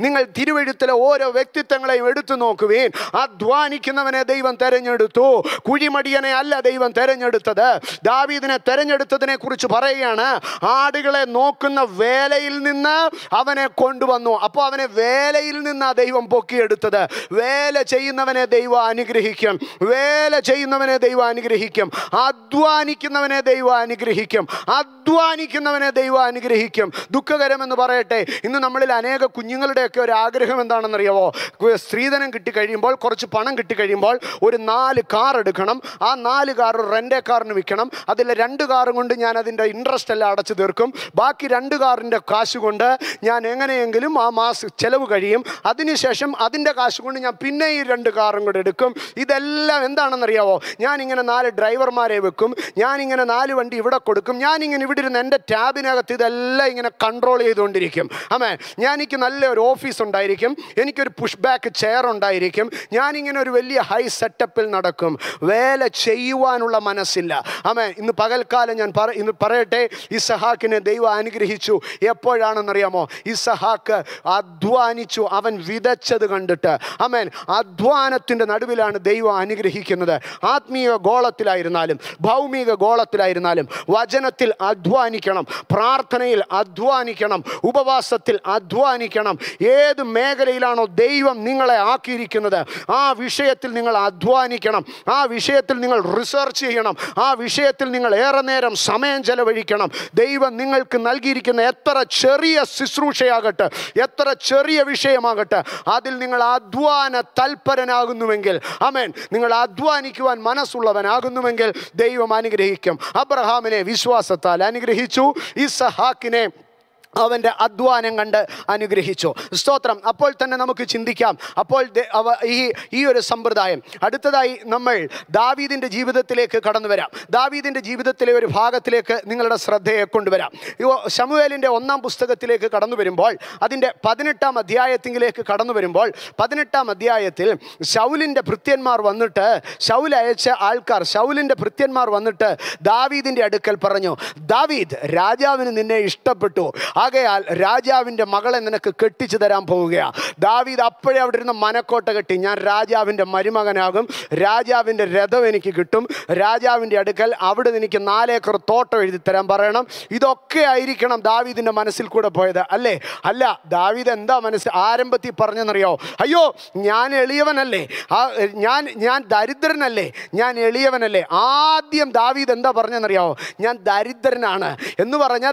നിങ്ങൾ തിരുവഴുത്തിലെ ഓരോ വ്യക്തിത്വങ്ങളെയും എടുത്തു നോക്കുവീൻ. അധ്വാനിക്കുന്നവനെ ദൈവം തെരഞ്ഞെടുത്തു. കുഴിമടിയനെ അല്ല ദൈവം തെരഞ്ഞെടുത്തത്. ദാവീദിനെ തെരഞ്ഞെടുത്തതിനെ കുറിച്ച് പറയുകയാണ്. ആടുകളെ നോക്കുന്ന വേലയിൽ നിന്ന് അവനെ കൊണ്ടുവന്നു. അപ്പോൾ അവനെ വേലയിൽ നിന്നാ ദൈവം പൊക്കിയെടുത്തത്. വേല ചെയ്യുന്നവനെ ദൈവം അനുഗ്രഹിക്കും. വേല ചെയ്യുന്നവനെ ദൈവം അനുഗ്രഹിക്കും. അധ്വാനിക്കുന്നവനെ ദൈവം അനുഗ്രഹിക്കും. അധ്വാനിക്കുന്നവനെ ദൈവം അനുഗ്രഹിക്കും. ദുഃഖകരമെന്ന് പറയട്ടെ. ഇന്ന് നമ്മളിൽ അനേക കുഞ്ഞുങ്ങളുടെയൊക്കെ ഒരു ആഗ്രഹം എന്താണെന്നറിയാവോ സ്ത്രീധനം കിട്ടിക്കഴിയുമ്പോൾ കുറച്ച് പണം കിട്ടിക്കഴിയുമ്പോൾ ഒരു നാല് കാർ എടുക്കണം. ആ നാല് കാർ റെന്റെ കാറിന് വിൽക്കണം. അതിലെ രണ്ട് കാറും കൊണ്ട് ഞാൻ അതിന്റെ ഇൻട്രസ്റ്റ് എല്ലാം അടച്ചു തീർക്കും. ബാക്കി രണ്ട് കാറിന്റെ കാശ് കൊണ്ട് ഞാൻ എങ്ങനെയെങ്കിലും ആ മാസം ചെലവ് കഴിയും. അതിനുശേഷം അതിന്റെ കാശ് കൊണ്ട് ഞാൻ പിന്നെ ഈ രണ്ട് കാറും കൂടെ എടുക്കും. ഇതെല്ലാം എന്താണെന്നറിയാവോ? ഞാനിങ്ങനെ നാല് ഡ്രൈവർമാരെ വെക്കും. ഞാനിങ്ങനെ നാല് വണ്ടി ഇവിടെ കൊടുക്കും. ഞാനിങ്ങനെ ഇവിടെ ഇരുന്ന് എന്റെ ടാബിനകത്ത് ഇതെല്ലാം ഇങ്ങനെ കൺട്രോൾ ചെയ്തുകൊണ്ടിരിക്കും. അമ്മേ ഞാൻ എനിക്ക് നല്ലൊരു ഓഫീസ് ഉണ്ടായിരിക്കും. എനിക്കൊരു പുഷ് ബാക്ക് ചെയർ ഉണ്ടായിരിക്കും. ഞാനിങ്ങനെ ഒരു വലിയ ഹൈ സെറ്റപ്പിൽ നടക്കും. വേല ചെയ്യുവാനുള്ള മനസ്സില്ല. ആമേ ഇന്ന് പകൽക്കാലം ഞാൻ പറ ഇന്ന് പറയട്ടെ ഇസഹാക്കിനെ ദൈവം അനുഗ്രഹിച്ചു. എപ്പോഴാണെന്നറിയാമോ? ഇസഹാക്ക് അധ്വാനിച്ചു. അവൻ വിതച്ചത് കണ്ടിട്ട്. ആമേൻ അധ്വാനത്തിന്റെ നടുവിലാണ് ദൈവം അനുഗ്രഹിക്കുന്നത്. ആത്മീയ ഗോളത്തിലായിരുന്നാലും ഭൗമിക ഗോളത്തിലായിരുന്നാലും വചനത്തിൽ അധ്വാനിക്കണം പ്രാർത്ഥനയിൽ അധ്വാനിക്കണം ഉപവാസത്തിൽ അധ്വാനിക്കണം ഏത് മേഖലയിലാണോ ദൈവം നിങ്ങളെ ആക്കിയിരിക്കുന്നത് ആ വിഷയത്തിൽ നിങ്ങൾ അധ്വാനിക്കണം ആ വിഷയത്തിൽ നിങ്ങൾ റിസർച്ച് ചെയ്യണം ആ വിഷയത്തിൽ നിങ്ങൾ ഏറെ നേരം സമയം ചെലവഴിക്കണം. ദൈവം നിങ്ങൾക്ക് നൽകിയിരിക്കുന്ന എത്ര ചെറിയ ശുശ്രൂഷയാകട്ടെ എത്ര ചെറിയ വിഷയമാകട്ടെ അതിൽ നിങ്ങൾ അധ്വാന തൽപരനാകുന്നുവെങ്കിൽ അമേൻ നിങ്ങൾ അധ്വാനിക്കുവാൻ മനസ്സുള്ളവനാകുന്നുവെങ്കിൽ ദൈവം അനുഗ്രഹിക്കും. അബ്രഹാമിനെ വിശ്വാസത്താൽ അനുഗ്രഹിച്ചു ഇസഹാക്കിനെ അവന്റെ അധ്വാനം കണ്ട് അനുഗ്രഹിച്ചു. സ്തോത്രം. അപ്പോൾ തന്നെ നമുക്ക് ചിന്തിക്കാം. അപ്പോൾ ഈ ഈ ഒരു സമ്പ്രദായം. അടുത്തതായി നമ്മൾ ദാവീദിന്റെ ജീവിതത്തിലേക്ക് കടന്നു വരാം. ദാവീദിന്റെ ജീവിതത്തിലെ ഒരു ഭാഗത്തിലേക്ക് നിങ്ങളുടെ ശ്രദ്ധയെ കൊണ്ടുവരാം. ശമുവേലിന്റെ ഒന്നാം പുസ്തകത്തിലേക്ക് കടന്നു വരുമ്പോൾ അതിന്റെ പതിനെട്ടാം അധ്യായത്തിലേക്ക് കടന്നു വരുമ്പോൾ പതിനെട്ടാം അധ്യായത്തിൽ ശൗലിന്റെ ഭൃത്യന്മാർ വന്നിട്ട് ശൗൽ അയച്ച ആൾക്കാർ ശൗലിന്റെ ഭൃത്യന്മാർ വന്നിട്ട് ദാവീദിന്റെ അടുക്കൽ പറഞ്ഞു ദാവീദ് രാജാവിന് നിന്നെ ഇഷ്ടപ്പെട്ടു. ആകയാൽ രാജാവിന്റെ മകളെ നിനക്ക് കെട്ടിച്ചു തരാൻ പോവുകയാണ് ദാവീദ് അപ്പോഴേ അവിടെ ഇരുന്ന് മനക്കോട്ട കെട്ടി. ഞാൻ രാജാവിന്റെ മരുമകനാകും. രാജാവിന്റെ രഥം എനിക്ക് കിട്ടും. രാജാവിന്റെ അടുക്കൽ അവിടെ എനിക്ക് നാലേക്കർ തോട്ടം എഴുതി തരാൻ പറയണം. ഇതൊക്കെ ആയിരിക്കണം ദാവീദിന്റെ മനസ്സിൽ കൂടെ പോയത് അല്ലേ? അല്ല ദാവീദ് എന്താ മനസ്സിൽ ആരംഭത്തിൽ പറഞ്ഞെന്നറിയോ? അയ്യോ ഞാൻ എളിയവനല്ലേ. ഞാൻ ഞാൻ ദരിദ്രനല്ലേ. ഞാൻ എളിയവനല്ലേ. ആദ്യം ദാവീദ് എന്താ പറഞ്ഞെന്നറിയാവോ ഞാൻ ദരിദ്രനാണ്. എന്ന് പറഞ്ഞാൽ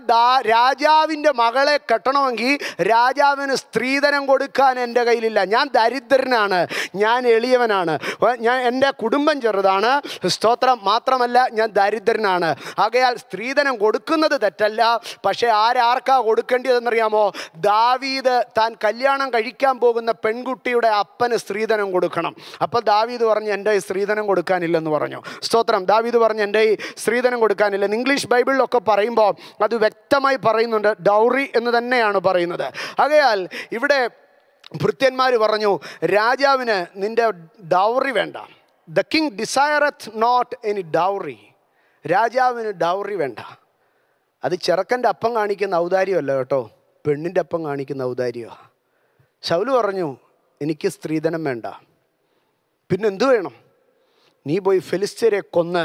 രാജാവിന്റെ മകളെ കെട്ടണമെങ്കിൽ രാജാവിന് സ്ത്രീധനം കൊടുക്കാൻ എന്റെ കയ്യിലില്ല. ഞാൻ ദരിദ്രനാണ്. ഞാൻ എളിയവനാണ്. ഞാൻ എന്റെ കുടുംബം ചെറുതാണ്. സ്തോത്രം മാത്രമല്ല ഞാൻ ദരിദ്രനാണ്. ആകയാൽ സ്ത്രീധനം കൊടുക്കുന്നത് തെറ്റല്ല. പക്ഷേ ആരാർക്കാ കൊടുക്കേണ്ടതെന്നറിയാമോ? ദാവീദ് താൻ കല്യാണം കഴിക്കാൻ പോകുന്ന പെൺകുട്ടിയുടെ അപ്പന് സ്ത്രീധനം കൊടുക്കണം. അപ്പോൾ ദാവീദ് പറഞ്ഞ് എന്റെ സ്ത്രീധനം കൊടുക്കാനില്ലെന്ന് പറഞ്ഞു. സ്തോത്രം ദാവീദ് പറഞ്ഞ് എന്റെ സ്ത്രീധനം കൊടുക്കാനില്ല. ഇംഗ്ലീഷ് ബൈബിളിലൊക്കെ പറയുമ്പോൾ അത് വ്യക്തമായി പറയുന്നുണ്ട് ഡൗറി ഡൗറി എന്ന് തന്നെയാണ് പറയുന്നത്. ആകയാൽ ഇവിടെ ഭൃത്യന്മാർ പറഞ്ഞു രാജാവിന് നിന്റെ ഡൗറി വേണ്ട. The king desireth not any dowry രാജാവിന് ഡൗറി വേണ്ട. അത് ചെറുക്കന്റെ അപ്പം കാണിക്കുന്ന ഔദാര്യമല്ല കേട്ടോ. പെണ്ണിന്റെ അപ്പം കാണിക്കുന്ന ഔദാര്യമാണ് ശൗൽ പറഞ്ഞു എനിക്ക് സ്ത്രീധനം വേണ്ട. പിന്നെ എന്തു വേണം? നീ പോയി ഫെലിസ്തീനെ കൊന്ന്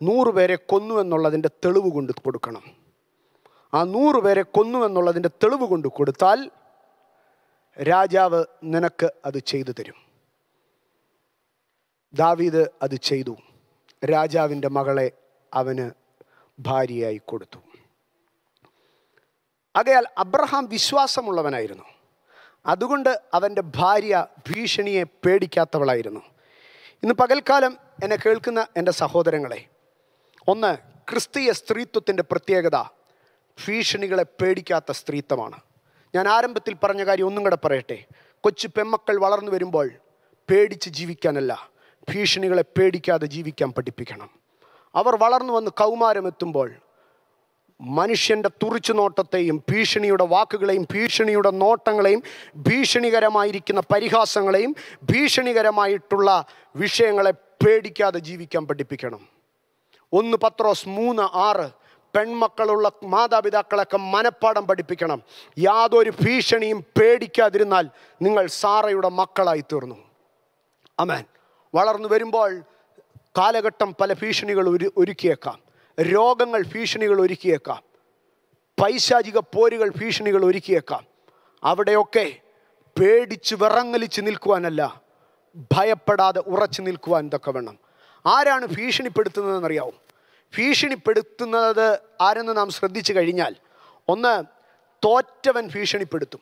നൂറ് പേരെ കൊന്നു എന്നുള്ളതിന്റെ തെളിവ് കൊണ്ട് കൊടുക്കണം. ആ നൂറ് പേരെ കൊന്നു എന്നുള്ളതിന്റെ തെളിവ് കൊണ്ട് കൊടുത്താൽ രാജാവ് നിനക്ക് അത് ചെയ്തു തരും. ദാവീദ് അത് ചെയ്തു. രാജാവിന്റെ മകളെ അവന് ഭാര്യയായി കൊടുത്തു. ആകയാൽ അബ്രഹാം വിശ്വാസമുള്ളവനായിരുന്നു. അതുകൊണ്ട് അവന്റെ ഭാര്യ ഭീഷണിയെ പേടിക്കാത്തവളായിരുന്നു. ഇന്ന് പകൽക്കാലം എന്നെ കേൾക്കുന്ന എന്റെ സഹോദരങ്ങളെ ഒന്ന് ക്രിസ്തീയ സ്ത്രീത്വത്തിന്റെ പ്രത്യേകത ഭീഷണികളെ പേടിക്കാത്ത സ്ത്രീത്വമാണ്. ഞാൻ ആരംഭത്തിൽ പറഞ്ഞ കാര്യം ഒന്നും കൂടെ പറയട്ടെ. കൊച്ചു പെമ്മക്കൾ വളർന്നു വരുമ്പോൾ പേടിച്ച് ജീവിക്കാനല്ല ഭീഷണികളെ പേടിക്കാതെ ജീവിക്കാൻ പഠിപ്പിക്കണം. അവർ വളർന്നു വന്ന് കൗമാരമെത്തുമ്പോൾ മനുഷ്യന്റെ തുറിച്ചു നോട്ടത്തെയും ഭീഷണിയുടെ വാക്കുകളെയും ഭീഷണിയുടെ നോട്ടങ്ങളെയും ഭീഷണികരമായിരിക്കുന്ന പരിഹാസങ്ങളെയും ഭീഷണികരമായിട്ടുള്ള വിഷയങ്ങളെ പേടിക്കാതെ ജീവിക്കാൻ പഠിപ്പിക്കണം. ഒന്ന് പത്രോസ് മൂന്ന് ആറ് പെൺമക്കളുള്ള മാതാപിതാക്കളൊക്കെ മനപ്പാടം പഠിപ്പിക്കണം. യാതൊരു ഭീഷണിയും പേടിക്കാതിരുന്നാൽ നിങ്ങൾ സാറയുടെ മക്കളായി തീർന്നു അമേൻ വളർന്നു വരുമ്പോൾ കാലഘട്ടം പല ഭീഷണികൾ ഒരു ഒരുക്കിയേക്കാം. രോഗങ്ങൾ ഭീഷണികൾ ഒരുക്കിയേക്കാം. പൈശാചിക പോരുകൾ ഭീഷണികൾ ഒരുക്കിയേക്കാം. അവിടെയൊക്കെ പേടിച്ച് വിറങ്ങലിച്ച് നിൽക്കുവാനല്ല ഭയപ്പെടാതെ ഉറച്ചു നിൽക്കുവാൻ തക്കവണ്ണം. വേണം ആരാണ് ഭീഷണിപ്പെടുത്തുന്നതെന്നറിയാവും? ഭീഷണിപ്പെടുത്തുന്നത് ആരെന്ന് നാം ശ്രദ്ധിച്ചു കഴിഞ്ഞാൽ ഒന്ന് തോറ്റവൻ ഭീഷണിപ്പെടുത്തും.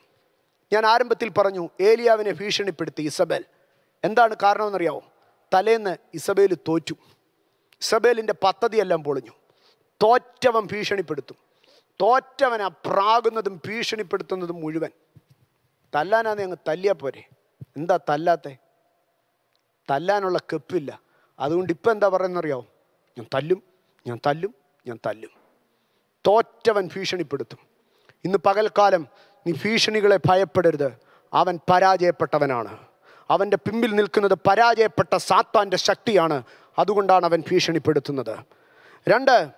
ഞാൻ ആരംഭത്തിൽ പറഞ്ഞു ഏലിയാവിനെ ഭീഷണിപ്പെടുത്തി ഇസബേൽ. എന്താണ് കാരണമെന്നറിയാവോ? തലേന്ന് ഇസബേൽ തോറ്റു. ഇസബേലിന്റെ പദ്ധതിയെല്ലാം പൊളിഞ്ഞു. തോറ്റവൻ ഭീഷണിപ്പെടുത്തും. തോറ്റവൻ പ്രാകുന്നതും ഭീഷണിപ്പെടുത്തുന്നതും മുഴുവൻ. തല്ലാനാന്ന് ഞങ്ങൾ തല്ലിയാൽ പോരെ. എന്താ തല്ലാത്തെ? തല്ലാനുള്ള കെപ്പില്ല. അതുകൊണ്ട് ഇപ്പം എന്താ പറയുന്നറിയാവോ? ഞാൻ തല്ലും. ഞാൻ തല്ലും ഞാൻ തല്ലും. തോറ്റവൻ ഭീഷണിപ്പെടുത്തും. ഇന്ന് പകൽക്കാലം നീ ഭീഷണികളെ ഭയപ്പെടരുത്. അവൻ പരാജയപ്പെട്ടവനാണ്. അവന്റെ പിമ്പിൽ നിൽക്കുന്നത് പരാജയപ്പെട്ട സാത്താന്റെ ശക്തിയാണ്. അതുകൊണ്ടാണ് അവൻ ഭീഷണിപ്പെടുത്തുന്നത്. രണ്ട്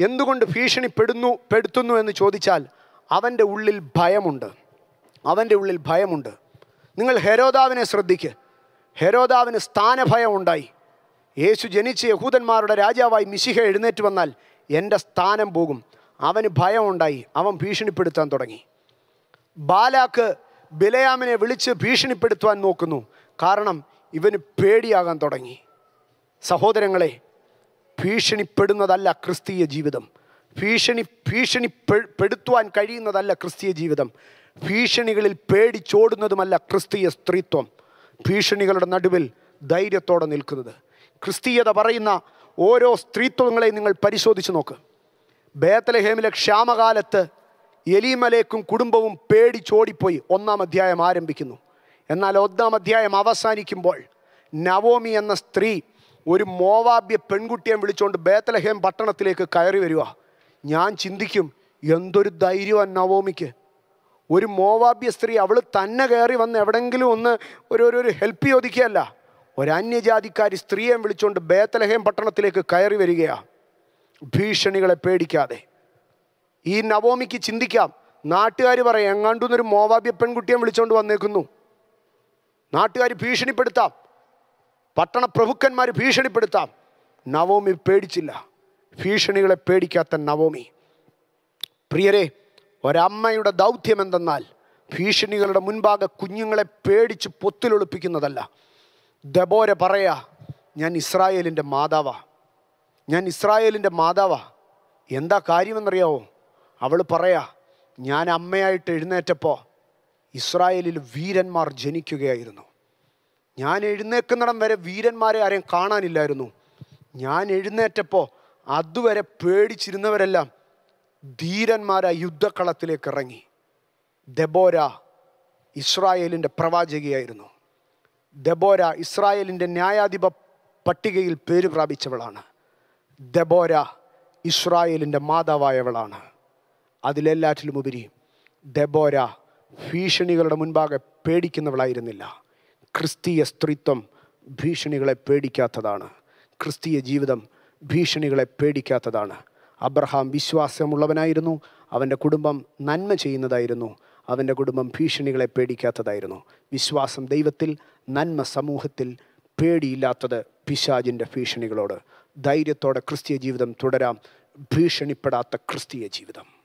എന്തുകൊണ്ട് ഭീഷണിപ്പെടുന്നു പെടുത്തുന്നു എന്ന് ചോദിച്ചാൽ അവന്റെ ഉള്ളിൽ ഭയമുണ്ട്. അവന്റെ ഉള്ളിൽ ഭയമുണ്ട്. നിങ്ങൾ ഹെരോദാവിനെ ശ്രദ്ധിക്ക്. ഹെരോദാവിന് സ്ഥാനഭയം ഉണ്ടായി യേശു ജനിച്ച യഹൂദന്മാരുടെ രാജാവായി മിശിഹ എഴുന്നേറ്റ് വന്നാൽ എന്റെ സ്ഥാനം പോകും. അവന് ഭയമുണ്ടായി. അവൻ ഭീഷണിപ്പെടുത്താൻ തുടങ്ങി. ബാലാക്ക് ബിലയാമിനെ വിളിച്ച് ഭീഷണിപ്പെടുത്തുവാൻ നോക്കുന്നു. കാരണം ഇവന് പേടിയാകാൻ തുടങ്ങി. സഹോദരങ്ങളെ ഭീഷണിപ്പെടുന്നതല്ല ക്രിസ്തീയ ജീവിതം. ഭീഷണി ഭീഷണി പെടുത്തുവാൻ കഴിയുന്നതല്ല ക്രിസ്തീയ ജീവിതം. ഭീഷണികളിൽ പേടിച്ചോടുന്നതുമല്ല ക്രിസ്തീയ സ്ത്രീത്വം. ഭീഷണികളുടെ നടുവിൽ ധൈര്യത്തോടെ നിൽക്കുന്നത്. ക്രിസ്തീയത പറയുന്ന ഓരോ സ്ത്രീത്വങ്ങളെയും നിങ്ങൾ പരിശോധിച്ച് നോക്ക്. ബേത്തലഹേമിലെ ക്ഷാമകാലത്ത് എലിമലേക്കും കുടുംബവും പേടിച്ചോടിപ്പോയി. ഒന്നാം അധ്യായം ആരംഭിക്കുന്നു. എന്നാൽ ഒന്നാം അധ്യായം അവസാനിക്കുമ്പോൾ നവോമി എന്ന സ്ത്രീ ഒരു മോവാബ്യ പെൺകുട്ടിയെ വിളിച്ചുകൊണ്ട് ബേത്തലഹേം പട്ടണത്തിലേക്ക് കയറി വരിക ഞാൻ ചിന്തിക്കും എന്തൊരു ധൈര്യമാണ് നവോമിക്ക്. ഒരു മോവാബ്യ സ്ത്രീ അവൾ തന്നെ കയറി വന്ന് എവിടെങ്കിലും ഒന്ന് ഒരു ഒരു ഹെൽപ്പ് ചോദിക്കുകയല്ല. ഒരു അന്യജാതിക്കാരി സ്ത്രീയെ വിളിച്ചുകൊണ്ട് ബേത്തലഹേം പട്ടണത്തിലേക്ക് കയറി വരികയാണ് ഭീഷണികളെ പേടിക്കാതെ. ഈ നവോമിക്ക് ചിന്തിക്കാം. നാട്ടുകാർ പറയാം എങ്ങാണ്ടൊന്നൊരു മോവാബ്യ പെൺകുട്ടിയെ വിളിച്ചുകൊണ്ട് വന്നേക്കുന്നു. നാട്ടുകാർ ഭീഷണിപ്പെടുത്താം. പട്ടണ പ്രഭുക്കന്മാർ ഭീഷണിപ്പെടുത്താം. നവോമി പേടിച്ചില്ല. ഭീഷണികളെ പേടിക്കാത്ത നവോമി. പ്രിയരെ ഒരമ്മയുടെ ദൗത്യം എന്തെന്നാൽ ഭീഷണികളുടെ മുൻപാകെ കുഞ്ഞുങ്ങളെ പേടിച്ച് പൊത്തിലൊളിപ്പിക്കുന്നതല്ല. ദബോര പറയാ ഞാൻ ഇസ്രായേലിന്റെ മാതാവാ. ഞാൻ ഇസ്രായേലിന്റെ മാതാവാ. എന്താ കാര്യമെന്നറിയാവോ? അവൾ പറയാ ഞാൻ അമ്മയായിട്ട് എഴുന്നേറ്റപ്പോൾ ഇസ്രായേലിൽ വീരന്മാർ ജനിക്കുകയായിരുന്നു. ഞാൻ എഴുന്നേക്കുന്നിടം വരെ വീരന്മാരെ ആരെയും കാണാനില്ലായിരുന്നു. ഞാൻ എഴുന്നേറ്റപ്പോൾ അതുവരെ പേടിച്ചിരുന്നവരെല്ലാം ധീരന്മാരായ യുദ്ധക്കളത്തിലേക്ക് ഇറങ്ങി. ദബോര ഇസ്രായേലിന്റെ പ്രവാചകിയായിരുന്നു. ദബോര ഇസ്രായേലിന്റെ ന്യായാധിപ പട്ടികയിൽ പേര് പ്രാപിച്ചവളാണ്. ദബോര ഇസ്രായേലിന്റെ മാതാവായവളാണ്. അതിലെല്ലാറ്റിലും ഉപരി ദബോര ഭീഷണികളുടെ മുൻപാകെ പേടിക്കുന്നവളായിരുന്നില്ല. ക്രിസ്തീയ സ്ത്രീത്വം ഭീഷണികളെ പേടിക്കാത്തതാണ്. ക്രിസ്തീയ ജീവിതം ഭീഷണികളെ പേടിക്കാത്തതാണ്. അബ്രഹാം വിശ്വാസമുള്ളവനായിരുന്നു. അവന്റെ കുടുംബം നന്മ ചെയ്യുന്നതായിരുന്നു. അവന്റെ കുടുംബം ഭീഷണികളെ പേടിക്കാത്തതായിരുന്നു. വിശ്വാസം ദൈവത്തിൽ നന്മ സമൂഹത്തിൽ പേടിയില്ലാത്തത് പിശാജിന്റെ ഭീഷണികളോട്. ധൈര്യത്തോടെ ക്രിസ്തീയ ജീവിതം തുടരാം. ഭീഷണിപ്പെടാത്ത ക്രിസ്തീയ ജീവിതം.